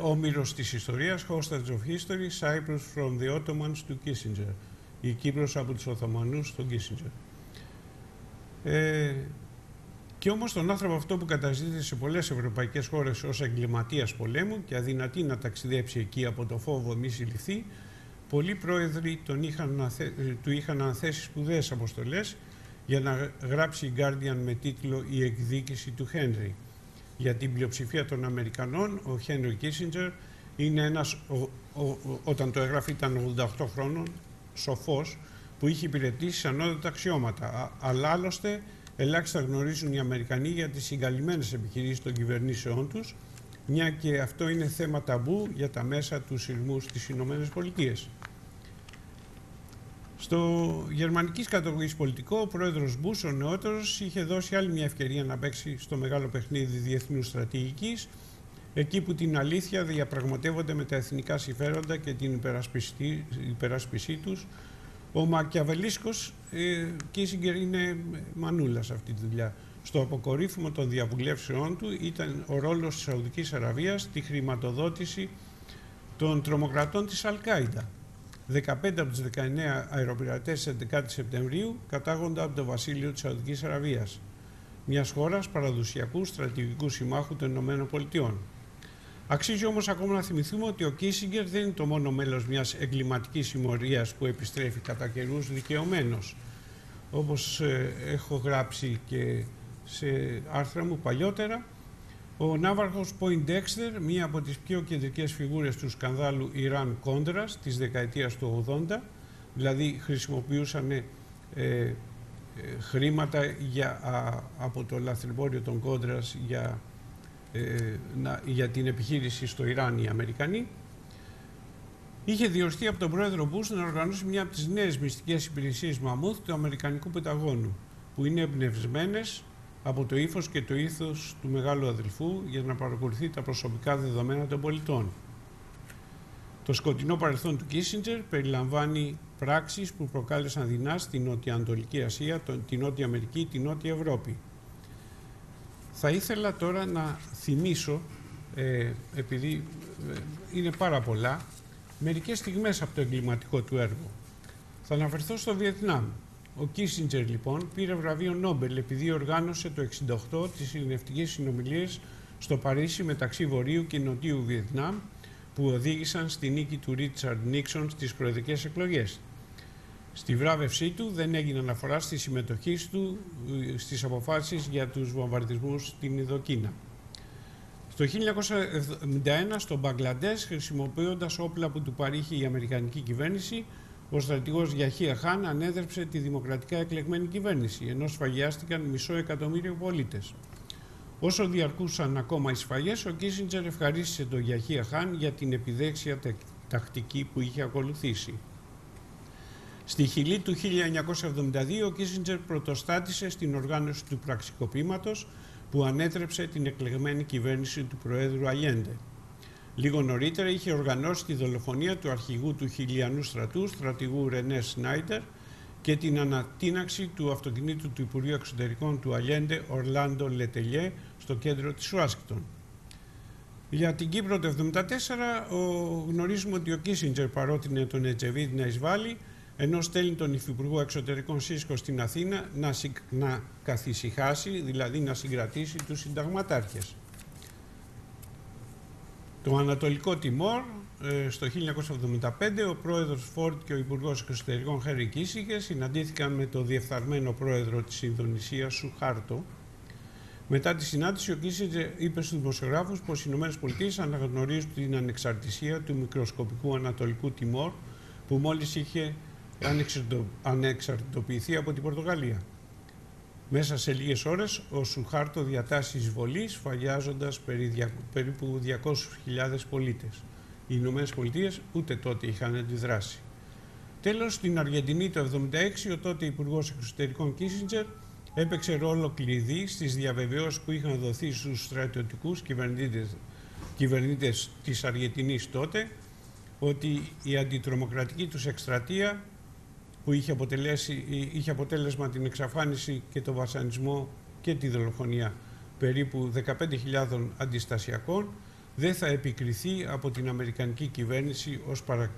Όμηρο της Ιστορίας, Hostage of History, Cyprus from the Ottomans to Kissinger. Η Κύπρος από τους Οθωμανούς στον Kissinger. Ε, και όμως τον άνθρωπο αυτό που καταζητείται σε πολλές ευρωπαϊκές χώρες ως εγκληματίας πολέμου και αδυνατή να ταξιδέψει εκεί από το φόβο μη συλληφθεί, πολλοί πρόεδροι τον είχαν, του είχαν αναθέσει σπουδαίες αποστολές για να γράψει η Guardian με τίτλο «Η εκδίκηση του Χένρι». Για την πλειοψηφία των Αμερικανών, ο Χένρι Κίσιντζερ είναι ένας, όταν το έγραφε ήταν 88 χρόνων, σοφός, που είχε υπηρετήσει ανώτατα αξιώματα. Αλλά άλλωστε Ελάχιστα γνωρίζουν οι Αμερικανοί για τις συγκαλυμμένες επιχειρήσεις των κυβερνήσεών τους, μια και αυτό είναι θέμα ταμπού για τα μέσα τους σειρμού στις Ηνωμένες Πολιτείες. Στο γερμανικής καταγωγής πολιτικό, ο πρόεδρος Μπούς, ο νεότερος, είχε δώσει άλλη μια ευκαιρία να παίξει στο μεγάλο παιχνίδι διεθνούς στρατηγικής, εκεί που την αλήθεια διαπραγματεύονται με τα εθνικά συμφέροντα και την υπεράσπιση τους, ο Μακιαβελίσκος ε, Κίσιγκερ είναι μανούλας σε αυτή τη δουλειά. Στο αποκορύφωμα των διαβουλεύσεών του ήταν ο ρόλος της Σαουδικής Αραβίας στη χρηματοδότηση των τρομοκρατών της Αλκάιντα. 15 από τις 19 αεροπειρατές 11 Σεπτεμβρίου κατάγονται από το βασίλειο της Σαουδικής Αραβίας, μιας χώρας παραδοσιακού στρατηγικού συμμάχου των Ηνωμένων Πολιτειών. Αξίζει όμως ακόμα να θυμηθούμε ότι ο Κίσιγκερ δεν είναι το μόνο μέλος μιας εγκληματικής συμμορίας που επιστρέφει κατά καιρούς δικαιωμένος. Όπως ε, έχω γράψει και σε άρθρα μου παλιότερα, ο ναύαρχος Poindexter, μία από τις πιο κεντρικές φιγούρες του σκανδάλου Ιράν Κόντρας της δεκαετίας του 80, δηλαδή χρησιμοποιούσαν ε, ε, χρήματα για, από το λαθρεμπόριο των Κόντρας για ε, να, για την επιχείρηση στο Ιράν οι Αμερικανοί, είχε διοριστεί από τον πρόεδρο Μπούς να οργανώσει μια από τις νέες μυστικές υπηρεσίες Μαμούθ του Αμερικανικού Πενταγώνου, που είναι εμπνευσμένες από το ύφος και το ήθος του μεγάλου αδελφού για να παρακολουθεί τα προσωπικά δεδομένα των πολιτών. Το σκοτεινό παρελθόν του Κίσιντζερ περιλαμβάνει πράξεις που προκάλεσαν δεινά στην Νοτιοανατολική Ασία, την Νότια Αμερική, την Νότια Ευρώπη. Θα ήθελα τώρα να θυμίσω, ε, επειδή ε, είναι πάρα πολλά, μερικές στιγμές από το εγκληματικό του έργο. Θα αναφερθώ στο Βιετνάμ. Ο Κίσιντζερ λοιπόν πήρε βραβείο Νόμπελ επειδή οργάνωσε το 68 τις ειρηνευτικές συνομιλίες στο Παρίσι μεταξύ Βορείου και Νοτιού Βιετνάμ που οδήγησαν στη νίκη του Ρίτσαρντ Νίξον στις προεδρικές εκλογές. Στη βράβευσή του δεν έγινε αναφορά στη συμμετοχή του ε, στις αποφάσεις για τους βομβαρδισμούς στην Ιδοκίνα. Το 1971 στο Μπαγκλαντές, χρησιμοποιώντας όπλα που του παρήχε η Αμερικανική κυβέρνηση, ο στρατηγός Γιαχία Χάν ανέδρεψε τη δημοκρατικά εκλεγμένη κυβέρνηση, ενώ σφαγιάστηκαν μισό εκατομμύριο πολίτες. Όσο διαρκούσαν ακόμα οι σφαγές, ο Κίσιντζερ ευχαρίστησε τον Γιαχία Χάν για την επιδέξια τακτική που είχε ακολουθήσει. Στη Χιλή του 1972 ο Κίσιντζερ πρωτοστάτησε στην οργάνωση του πραξικοπήματος που ανέτρεψε την εκλεγμένη κυβέρνηση του Προέδρου Αλιέντε. Λίγο νωρίτερα είχε οργανώσει τη δολοφονία του αρχηγού του Χιλιανού στρατού, στρατηγού Ρενέ Σνάιτερ, και την ανατείναξη του αυτοκινήτου του Υπουργείου Εξωτερικών του Αλιέντε, Ορλάντο Λετελιέ, στο κέντρο της Ουάσιγκτον. Για την Κύπρο το 1974 γνωρίζουμε ότι ο Κίσιντζερ παρότεινε τον Ετζεβίδη να εισβάλλει ενώ στέλνει τον Υφυπουργό Εξωτερικών Σύσκο στην Αθήνα να, να καθησυχάσει, δηλαδή να συγκρατήσει τους συνταγματάρχες. Το Ανατολικό Τιμόρ, ε, στο 1975, ο πρόεδρος Φόρτ και ο Υπουργός Εξωτερικών Χέρι Κίσικε συναντήθηκαν με το διεφθαρμένο πρόεδρο της Ινδονησίας, Σουχάρτο. Μετά τη συνάντηση, ο Κίσικε είπε στους δημοσιογράφους πως οι ΗΠΑ αναγνωρίζουν την ανεξαρτησία του μικροσκοπικού Ανατολικού Τιμόρ, που μόλις είχε ανεξαρτητοποιηθεί από την Πορτογαλία. Μέσα σε λίγες ώρες ο Σουχάρτο διατάσσει εισβολής σφαγιάζοντας περίπου 200.000 πολίτες. Οι Ηνωμένες Πολιτείες ούτε τότε είχαν αντιδράσει. Τέλος, στην Αργεντινή το 1976 ο τότε Υπουργός Εξωτερικών Κίσιντζερ έπαιξε ρόλο κλειδί στις διαβεβαιώσεις που είχαν δοθεί στους στρατιωτικούς κυβερνήτες, κυβερνήτες της Αργεντινής τότε ότι η αντιτρομοκρατική τους εκστρατεία που είχε, αποτελέσει, είχε αποτέλεσμα την εξαφάνιση και τον βασανισμό και τη δολοφονία περίπου 15.000 αντιστασιακών δεν θα επικριθεί από την Αμερικανική κυβέρνηση ως παρα,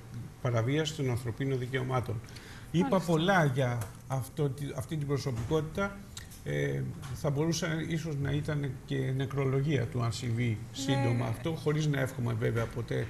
παραβίαση των ανθρωπίνων δικαιωμάτων. Είπα πολλά για αυτό, αυτή την προσωπικότητα. Ε, θα μπορούσε ίσως να ήταν και νεκρολογία του αν συμβεί σύντομα ναι. αυτό, χωρίς να εύχομαι βέβαια ποτέ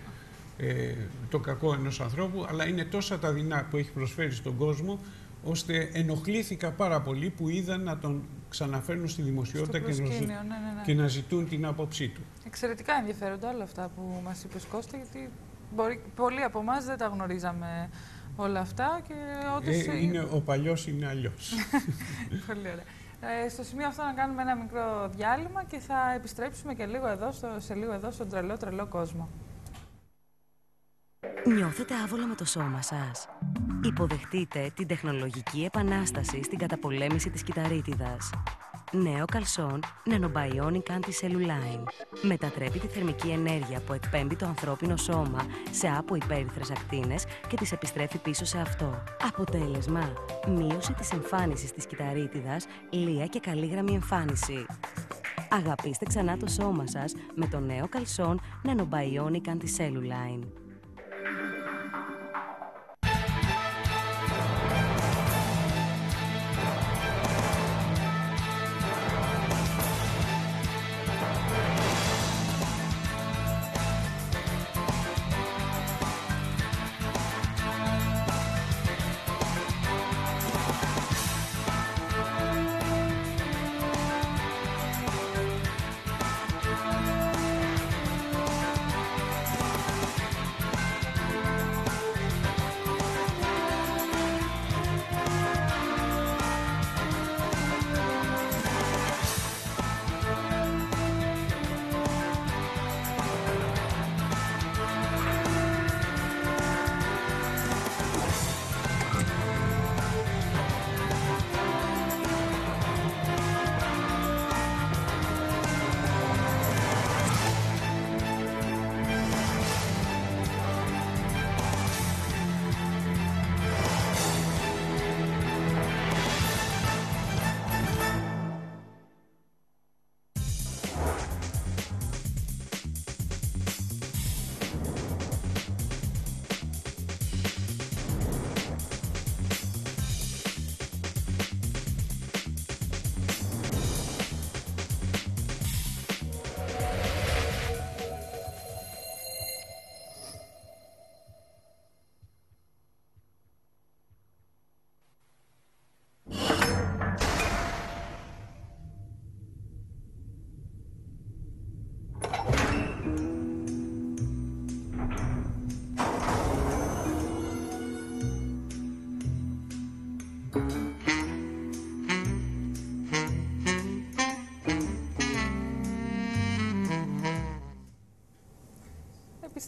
ε, το κακό ενός ανθρώπου, αλλά είναι τόσα τα δεινά που έχει προσφέρει στον κόσμο, ώστε ενοχλήθηκα πάρα πολύ που είδα να τον ξαναφέρνουν στη δημοσιότητα και, να, ναι, ναι, ναι. και να ζητούν την άποψή του. Εξαιρετικά ενδιαφέροντα όλα αυτά που μας είπε Κώστα, γιατί μπορεί, πολλοί από εμάς δεν τα γνωρίζαμε όλα αυτά. Και όντως... ε, είναι, ο παλιός είναι αλλιώς. πολύ ωραία. Ε, στο σημείο αυτό να κάνουμε ένα μικρό διάλειμμα και θα επιστρέψουμε και λίγο εδώ, στο, σε λίγο εδώ στον τρελό τρελό κόσμο. Νιώθετε άβολα με το σώμα σας. Υποδεχτείτε την τεχνολογική επανάσταση στην καταπολέμηση της κυταρίτιδας. Νέο καλσόν Nanobionic Anti-Cellulline. Μετατρέπει τη θερμική ενέργεια που εκπέμπει το ανθρώπινο σώμα σε άπο υπέρυθρες ακτίνες και τις επιστρέφει πίσω σε αυτό. Αποτέλεσμα, μείωση της εμφάνισης της κυταρίτιδας, λία και καλή γραμμή εμφάνιση. Αγαπήστε ξανά το σώμα σας με το νέο καλσόν Nanobionic Anti-Cellulline.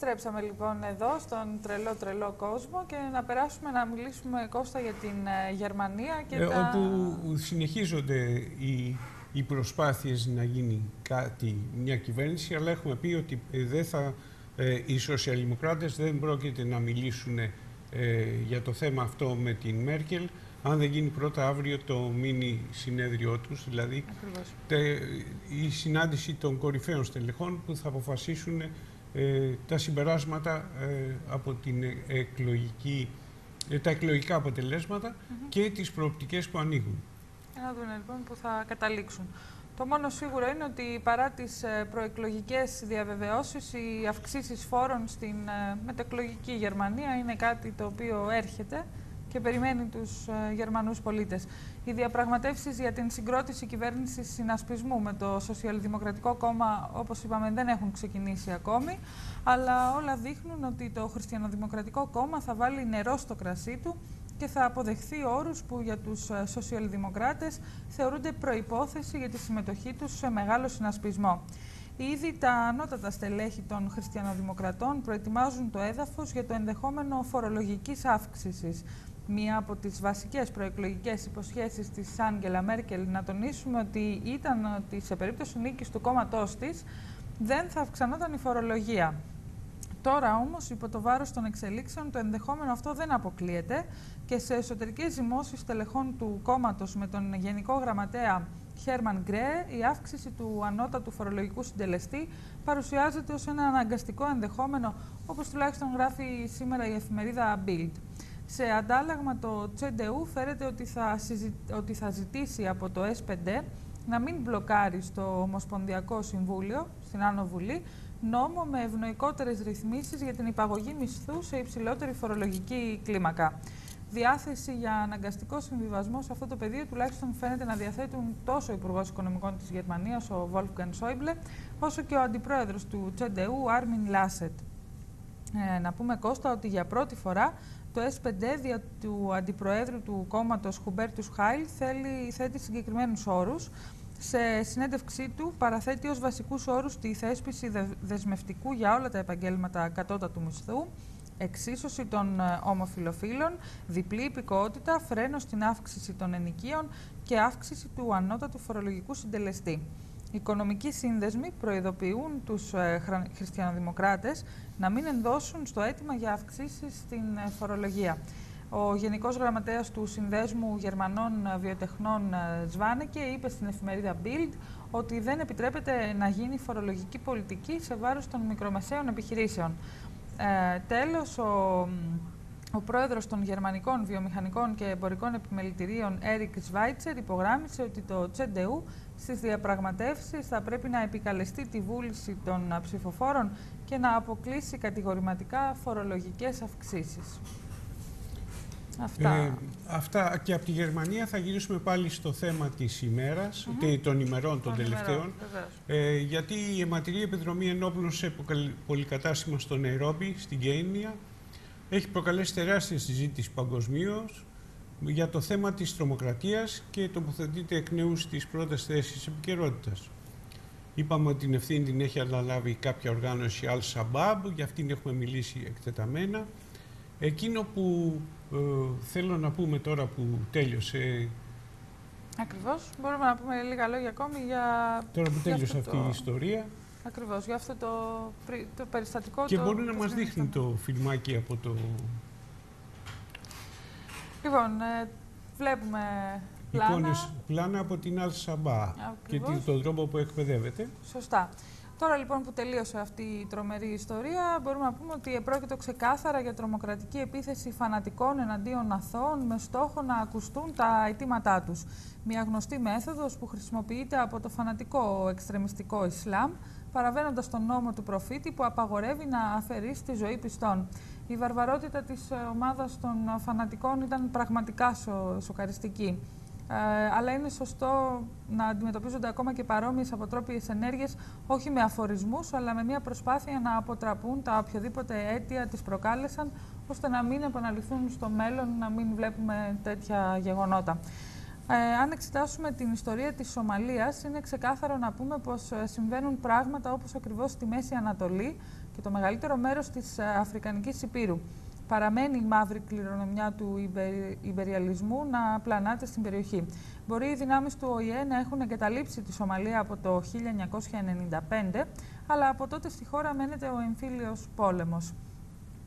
Επιστρέψαμε λοιπόν εδώ στον τρελό τρελό κόσμο και να περάσουμε να μιλήσουμε Κώστα για την ε, Γερμανία και ε, τα... Όπου συνεχίζονται οι, οι προσπάθειες να γίνει κάτι, μια κυβέρνηση, αλλά έχουμε πει ότι ε, δεν θα, ε, οι σοσιαλδημοκράτες δεν πρόκειται να μιλήσουν για το θέμα αυτό με την Μέρκελ, αν δεν γίνει πρώτα αύριο το μίνι συνέδριό τους, δηλαδή η συνάντηση των κορυφαίων στελεχών που θα αποφασίσουν ε, τα συμπεράσματα ε, από την εκλογική, ε, τα εκλογικά αποτελέσματα και τις προοπτικές που ανοίγουν. Να δούμε λοιπόν που θα καταλήξουν. Το μόνο σίγουρο είναι ότι παρά τις προεκλογικές διαβεβαιώσεις, οι αυξήσεις φόρων στην μετεκλογική Γερμανία είναι κάτι το οποίο έρχεται και περιμένει τους ε, Γερμανούς πολίτες. Οι διαπραγματεύσεις για την συγκρότηση κυβέρνησης συνασπισμού με το Σοσιαλδημοκρατικό Κόμμα, όπως είπαμε, δεν έχουν ξεκινήσει ακόμη, αλλά όλα δείχνουν ότι το Χριστιανοδημοκρατικό Κόμμα θα βάλει νερό στο κρασί του και θα αποδεχθεί όρους που για τους ε, σοσιαλδημοκράτες θεωρούνται προϋπόθεση για τη συμμετοχή τους σε μεγάλο συνασπισμό. Ήδη τα ανώτατα στελέχη των χριστιανοδημοκρατών προετοιμάζουν το έδαφος για το ενδεχόμενο φορολογικής αύξησης μία από τις βασικές προεκλογικές υποσχέσεις της Άγγελα Μέρκελ να τονίσουμε ότι ήταν ότι σε περίπτωση νίκης του κόμματός της δεν θα αυξανόταν η φορολογία. Τώρα όμως, υπό το βάρος των εξελίξεων, το ενδεχόμενο αυτό δεν αποκλείεται και σε εσωτερικές ζυμώσεις τελεχών του κόμματος με τον Γενικό Γραμματέα Χέρμαν Γκρέ, η αύξηση του ανώτατου φορολογικού συντελεστή παρουσιάζεται ως ένα αναγκαστικό ενδεχόμενο, όπως τουλάχιστον γράφει σήμερα η εφημερίδα Bild. Σε αντάλλαγμα το Τσεντεού φέρεται ότι θα, ότι θα ζητήσει από το S5 να μην μπλοκάρει στο Ομοσπονδιακό Συμβούλιο, στην Άνω Βουλή, νόμο με ευνοϊκότερες ρυθμίσεις για την υπαγωγή μισθού σε υψηλότερη φορολογική κλίμακα. Διάθεση για αναγκαστικό συμβιβασμό σε αυτό το πεδίο τουλάχιστον φαίνεται να διαθέτουν τόσο ο Υπουργός Οικονομικών της Γερμανίας, ο Wolfgang Schäuble, όσο και ο Αντιπρόεδρος του Τσεντεού, Άρμιν Λάσετ. Ε, να πούμε Κώστα ότι για πρώτη φορά το S5 δια του αντιπροέδρου του κόμματος Χουμπέρτους Χάιλ θέλει, θέτει συγκεκριμένους όρους. Σε συνέντευξή του παραθέτει ως βασικούς όρους τη θέσπιση δεσμευτικού για όλα τα επαγγέλματα κατώτατου μισθού, εξίσωση των ε, ομοφιλοφίλων, διπλή υπηκότητα, φρένο στην αύξηση των ενοικίων και αύξηση του ανώτατου φορολογικού συντελεστή. Οι οικονομικοί σύνδεσμοι προειδοποιούν τους ε, χριστιανοδημοκράτες να μην ενδώσουν στο αίτημα για αυξήσεις στην ε, φορολογία. Ο Γενικός Γραμματέας του Συνδέσμου Γερμανών Βιοτεχνών Σβάνεκε είπε στην εφημερίδα Bild ότι δεν επιτρέπεται να γίνει φορολογική πολιτική σε βάρος των μικρομεσαίων επιχειρήσεων. Ε, τέλος, ο, ο πρόεδρος των Γερμανικών Βιομηχανικών και Εμπορικών Επιμελητηρίων, Έρικ Σβάιτσερ, υπογράμμισε ότι το Τσεντεού στις διαπραγματεύσεις θα πρέπει να επικαλεστεί τη βούληση των ψηφοφόρων και να αποκλείσει κατηγορηματικά φορολογικές αυξήσεις. Αυτά. Ε, αυτά και από τη Γερμανία θα γυρίσουμε πάλι στο θέμα της ημέρας, mm των ημερών των τελευταίων, ε, γιατί η αιματηρή επιδρομή ενόπλων σε πολυκατάστημα στο Νερόμπι, στην Κένια, έχει προκαλέσει τεράστια συζήτηση παγκοσμίως για το θέμα της τρομοκρατίας και τοποθετείται εκ νέου στις πρώτες θέσεις επικαιρότητας. Είπαμε ότι την ευθύνη την έχει αναλάβει κάποια οργάνωση Al-Shabaab, για αυτήν έχουμε μιλήσει εκτεταμένα. Εκείνο που ε, θέλω να πούμε τώρα που τέλειωσε... Ακριβώς. Μπορούμε να πούμε λίγα λόγια ακόμη για... Τώρα που τέλειωσε αυτή η ιστορία. Ακριβώς, για αυτό το, το περιστατικό. Και μπορεί να μας δείχνει το φιλμάκι από το Λοιπόν, ε, βλέπουμε πλάνα. Εικόνες, πλάνα από την Al-Shabaab και τον τρόπο που εκπαιδεύεται. Σωστά. Τώρα λοιπόν που τελείωσε αυτή η τρομερή ιστορία, μπορούμε να πούμε ότι επρόκειτο ξεκάθαρα για τρομοκρατική επίθεση φανατικών εναντίον αθώων με στόχο να ακουστούν τα αιτήματά τους. Μια γνωστή μέθοδος που χρησιμοποιείται από το φανατικό εξτρεμιστικό Ισλάμ, παραβαίνοντας τον νόμο του προφήτη που απαγορεύει να αφαιρεί τη ζωή πιστών. Η βαρβαρότητα της ε, ομάδας των φανατικών ήταν πραγματικά σο, σοκαριστική. Ε, αλλά είναι σωστό να αντιμετωπίζονται ακόμα και παρόμοιες αποτρόπιες ενέργειες, όχι με αφορισμούς, αλλά με μια προσπάθεια να αποτραπούν τα οποιοδήποτε αίτια τις προκάλεσαν, ώστε να μην επαναληφθούν στο μέλλον, να μην βλέπουμε τέτοια γεγονότα. Ε, αν εξετάσουμε την ιστορία της Σομαλίας, είναι ξεκάθαρο να πούμε πως ε, συμβαίνουν πράγματα όπως ακριβώς στη Μέση Ανατολή, και το μεγαλύτερο μέρος της ε, Αφρικανικής Υπήρου. Παραμένει η μαύρη κληρονομιά του υπεριαλισμού να πλανάται στην περιοχή. Μπορεί οι δυνάμεις του ΟΗΕ να έχουν εγκαταλείψει τη Σομαλία από το 1995, αλλά από τότε στη χώρα μένεται ο εμφύλιος πόλεμος.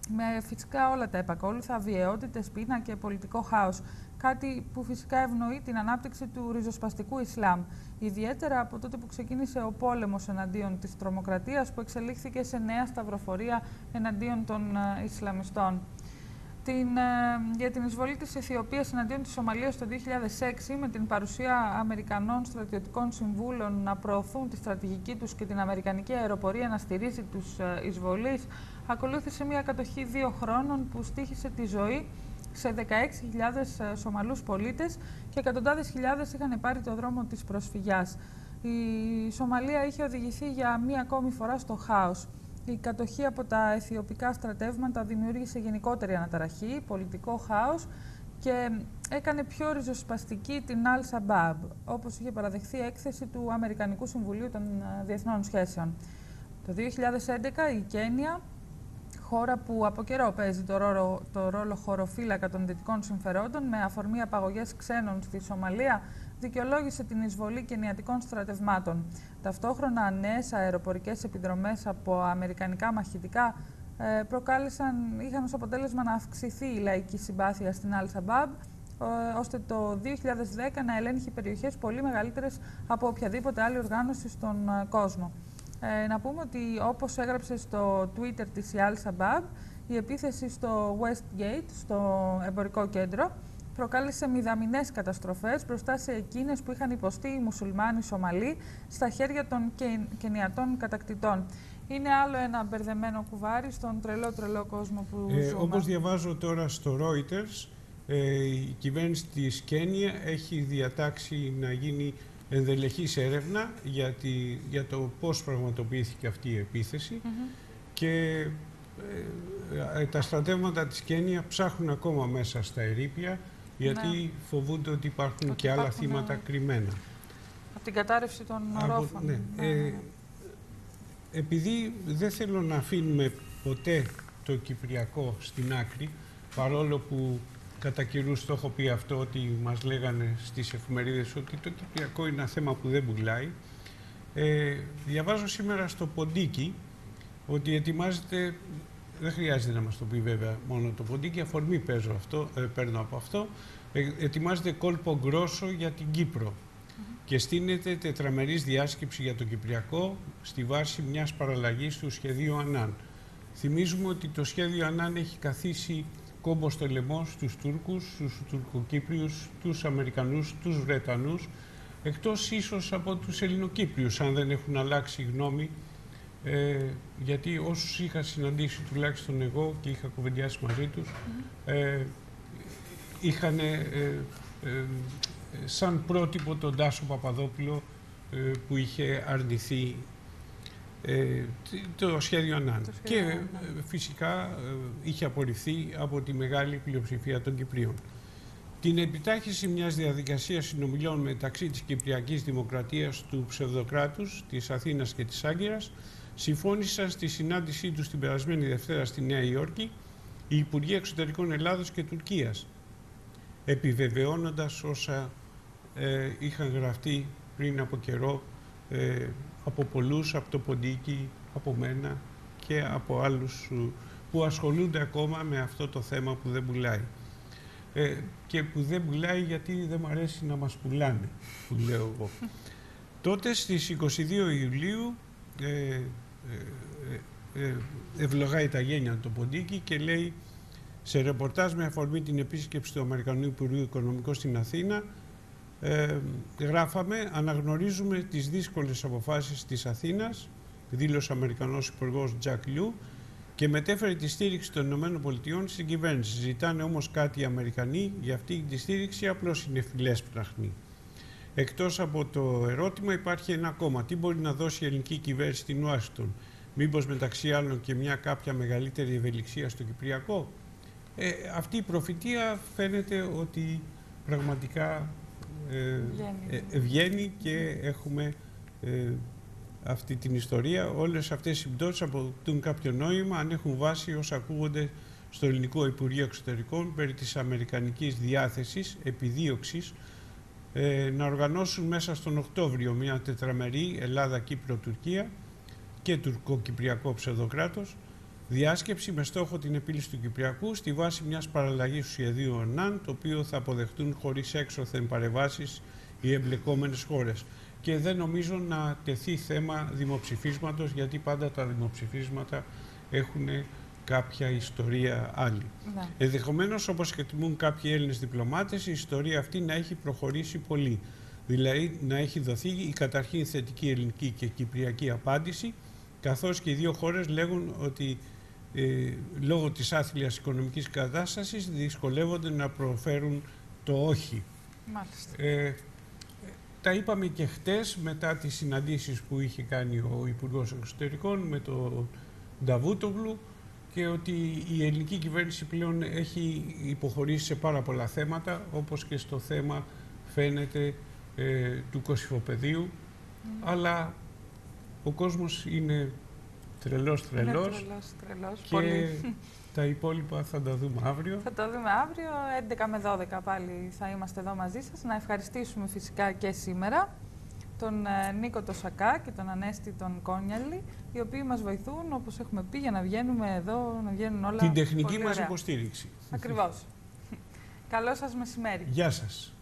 Με φυσικά όλα τα επακόλουθα, βιαιότητες, πείνα και πολιτικό χάος κάτι που φυσικά ευνοεί την ανάπτυξη του ριζοσπαστικού Ισλάμ. Ιδιαίτερα από τότε που ξεκίνησε ο πόλεμος εναντίον της τρομοκρατίας που εξελίχθηκε σε νέα σταυροφορία εναντίον των ε, Ισλαμιστών. Την, ε, για την εισβολή της Αιθιοπίας εναντίον της Σομαλίας το 2006 με την παρουσία Αμερικανών στρατιωτικών συμβούλων να προωθούν τη στρατηγική τους και την Αμερικανική αεροπορία να στηρίζει τους ε, εισβολείς ακολούθησε μια κατοχή δύο χρόνων που στήχησε τη ζωή σε 16.000 ε, Σομαλούς πολίτες και εκατοντάδες χιλιάδες είχαν πάρει το δρόμο της προσφυγιάς. Η Σομαλία είχε οδηγηθεί για μία ακόμη φορά στο χάος. Η κατοχή από τα αιθιοπικά στρατεύματα δημιούργησε γενικότερη αναταραχή, πολιτικό χάος και έκανε πιο ριζοσπαστική την Al Shabaab, όπως είχε παραδεχθεί έκθεση του Αμερικανικού Συμβουλίου των ε, Διεθνών Σχέσεων. Το 2011 η Κένια χώρα που από καιρό παίζει το ρόλο, το ρόλο χωροφύλακα των δυτικών συμφερόντων με αφορμή απαγωγές ξένων στη Σομαλία, δικαιολόγησε την εισβολή κενιατικών στρατευμάτων. Ταυτόχρονα, νέες αεροπορικές επιδρομές από αμερικανικά μαχητικά ε, προκάλεσαν, είχαν ως αποτέλεσμα να αυξηθεί η λαϊκή συμπάθεια στην Al-Shabaab, ε, ώστε το 2010 να ελέγχει περιοχές πολύ μεγαλύτερες από οποιαδήποτε άλλη οργάνωση στον ε, κόσμο. Ε, να πούμε ότι όπως έγραψε στο Twitter της η Al Shabaab, η επίθεση στο Westgate, στο εμπορικό κέντρο, προκάλεσε μηδαμινές καταστροφές μπροστά σε εκείνες που είχαν υποστεί οι μουσουλμάνοι Σομαλοί στα χέρια των κενιατών κατακτητών. Είναι άλλο ένα μπερδεμένο κουβάρι στον τρελό τρελό κόσμο που ε, ζούμε. Όπως διαβάζω τώρα στο Reuters, ε, η κυβέρνηση της Κένια έχει διατάξει να γίνει ενδελεχής έρευνα για, για το πώς πραγματοποιήθηκε αυτή η επίθεση και ε, ε, τα στρατεύματα της Κένια ψάχνουν ακόμα μέσα στα ερήπια γιατί ναι. φοβούνται ότι υπάρχουν και άλλα θύματα ε, κρυμμένα. Από την κατάρρευση των ορόφων. Ναι. ναι. Ε, επειδή δεν θέλω να αφήνουμε ποτέ το Κυπριακό στην άκρη, παρόλο που Κατά καιρούς το έχω πει αυτό ότι μας λέγανε στις εφημερίδες ότι το Κυπριακό είναι ένα θέμα που δεν πουλάει. Ε, διαβάζω σήμερα στο Ποντίκι ότι ετοιμάζεται, δεν χρειάζεται να μας το πει βέβαια μόνο το Ποντίκι, αφορμή παίζω αυτό, ε, παίρνω από αυτό, ε, ετοιμάζεται κόλπο γκρόσο για την Κύπρο και στείνεται τετραμερής διάσκεψη για το Κυπριακό στη βάση μιας παραλλαγής του σχεδίου ΑΝΑΝ. Θυμίζουμε ότι το σχέδιο ΑΝΑΝ έχει καθίσει κόμπος στο λαιμό στους Τούρκους, στους Τουρκοκύπριους, τους Αμερικανούς, τους Βρετανούς, εκτός ίσως από τους Ελληνοκύπριους, αν δεν έχουν αλλάξει γνώμη, ε, γιατί όσους είχα συναντήσει τουλάχιστον εγώ και είχα κουβεντιάσει μαζί τους, ε, είχαν ε, ε, σαν πρότυπο τον Τάσο Παπαδόπουλο ε, που είχε αρνηθεί ε, το σχέδιο ΑΝΑΝ. Και ε, φυσικά ε, είχε απορριφθεί από τη μεγάλη πλειοψηφία των Κυπρίων. Την επιτάχυση μιας διαδικασίας συνομιλιών μεταξύ της Κυπριακής Δημοκρατίας του ψευδοκράτους, της Αθήνας και της Άγκυρας, συμφώνησαν στη συνάντησή τους την περασμένη Δευτέρα στη Νέα Υόρκη οι Υπουργοί Εξωτερικών Ελλάδος και Τουρκίας, επιβεβαιώνοντας όσα είχαν γραφτεί πριν από καιρό από πολλούς, από το Ποντίκι, από μένα και από άλλους που ασχολούνται ακόμα με αυτό το θέμα που δεν πουλάει. Ε, και που δεν πουλάει γιατί δεν μου αρέσει να μας πουλάνε, που λέω εγώ. Τότε στις 22 Ιουλίου ε, ε, ε, ε, ευλογάει τα γένια το Ποντίκι και λέει σε ρεπορτάζ με αφορμή την επίσκεψη του Αμερικανού Υπουργείου Οικονομικών στην Αθήνα ε, γράφαμε «Αναγνωρίζουμε τις δύσκολες αποφάσεις της Αθήνας», δήλωσε ο Αμερικανός Υπουργός Τζακ Λιού, και μετέφερε τη στήριξη των Ηνωμένων Πολιτειών στην κυβέρνηση. Ζητάνε όμως κάτι οι Αμερικανοί, για αυτή τη στήριξη απλώς είναι φιλέσπραχνη. Εκτός από το ερώτημα υπάρχει ένα ακόμα. Τι μπορεί να δώσει η ελληνική κυβέρνηση στην Ουάσιγκτον; Μήπως μεταξύ άλλων και μια κάποια μεγαλύτερη ευελιξία στο Κυπριακό; Ε, αυτή η προφητεία φαίνεται ότι πραγματικά ε, βγαίνει. Ε, βγαίνει και έχουμε ε, αυτή την ιστορία. Όλες αυτές οι συμπτώσεις αποκτούν κάποιο νόημα αν έχουν βάση όσα ακούγονται στο Ελληνικό Υπουργείο Εξωτερικών περί της αμερικανικής διάθεσης, επιδίωξης, ε, να οργανώσουν μέσα στον Οκτώβριο μια τετραμερή Ελλάδα-Κύπρο-Τουρκία και τουρκο-κυπριακό ψευδοκράτος διάσκεψη με στόχο την επίλυση του Κυπριακού στη βάση μιας παραλλαγής του σχεδίου ΟΝΑΝ, το οποίο θα αποδεχτούν χωρίς έξωθεν παρεμβάσεις οι εμπλεκόμενες χώρες. Και δεν νομίζω να τεθεί θέμα δημοψηφίσματος, γιατί πάντα τα δημοψηφίσματα έχουν κάποια ιστορία άλλη. Ναι. Ενδεχομένως, όπως εκτιμούν κάποιοι Έλληνες διπλωμάτες, η ιστορία αυτή να έχει προχωρήσει πολύ. Δηλαδή να έχει δοθεί η καταρχήν θετική ελληνική και κυπριακή απάντηση, καθώς και οι δύο χώρες λέγουν ότι ε, λόγω της άθλιας οικονομικής κατάστασης δυσκολεύονται να προφέρουν το όχι. Μάλιστα. Ε, τα είπαμε και χτες μετά τις συναντήσεις που είχε κάνει ο Υπουργός Εξωτερικών με τον Νταβούτογλου και ότι η ελληνική κυβέρνηση πλέον έχει υποχωρήσει σε πάρα πολλά θέματα όπως και στο θέμα φαίνεται ε, του κοσυφοπεδίου αλλά ο κόσμος είναι τρελός τρελός, τρελός, τρελός και πολύ. τα υπόλοιπα θα τα δούμε αύριο. Θα τα δούμε αύριο, 11 με 12 πάλι θα είμαστε εδώ μαζί σας. Να ευχαριστήσουμε φυσικά και σήμερα τον ε, Νίκο το Σακά και τον Ανέστη τον Κόνιαλη, οι οποίοι μας βοηθούν, όπως έχουμε πει, για να βγαίνουμε εδώ, να βγαίνουν όλα Την τεχνική πολύ μας ωραία. υποστήριξη. Ακριβώς. Καλό σας μεσημέρι. Γεια σας.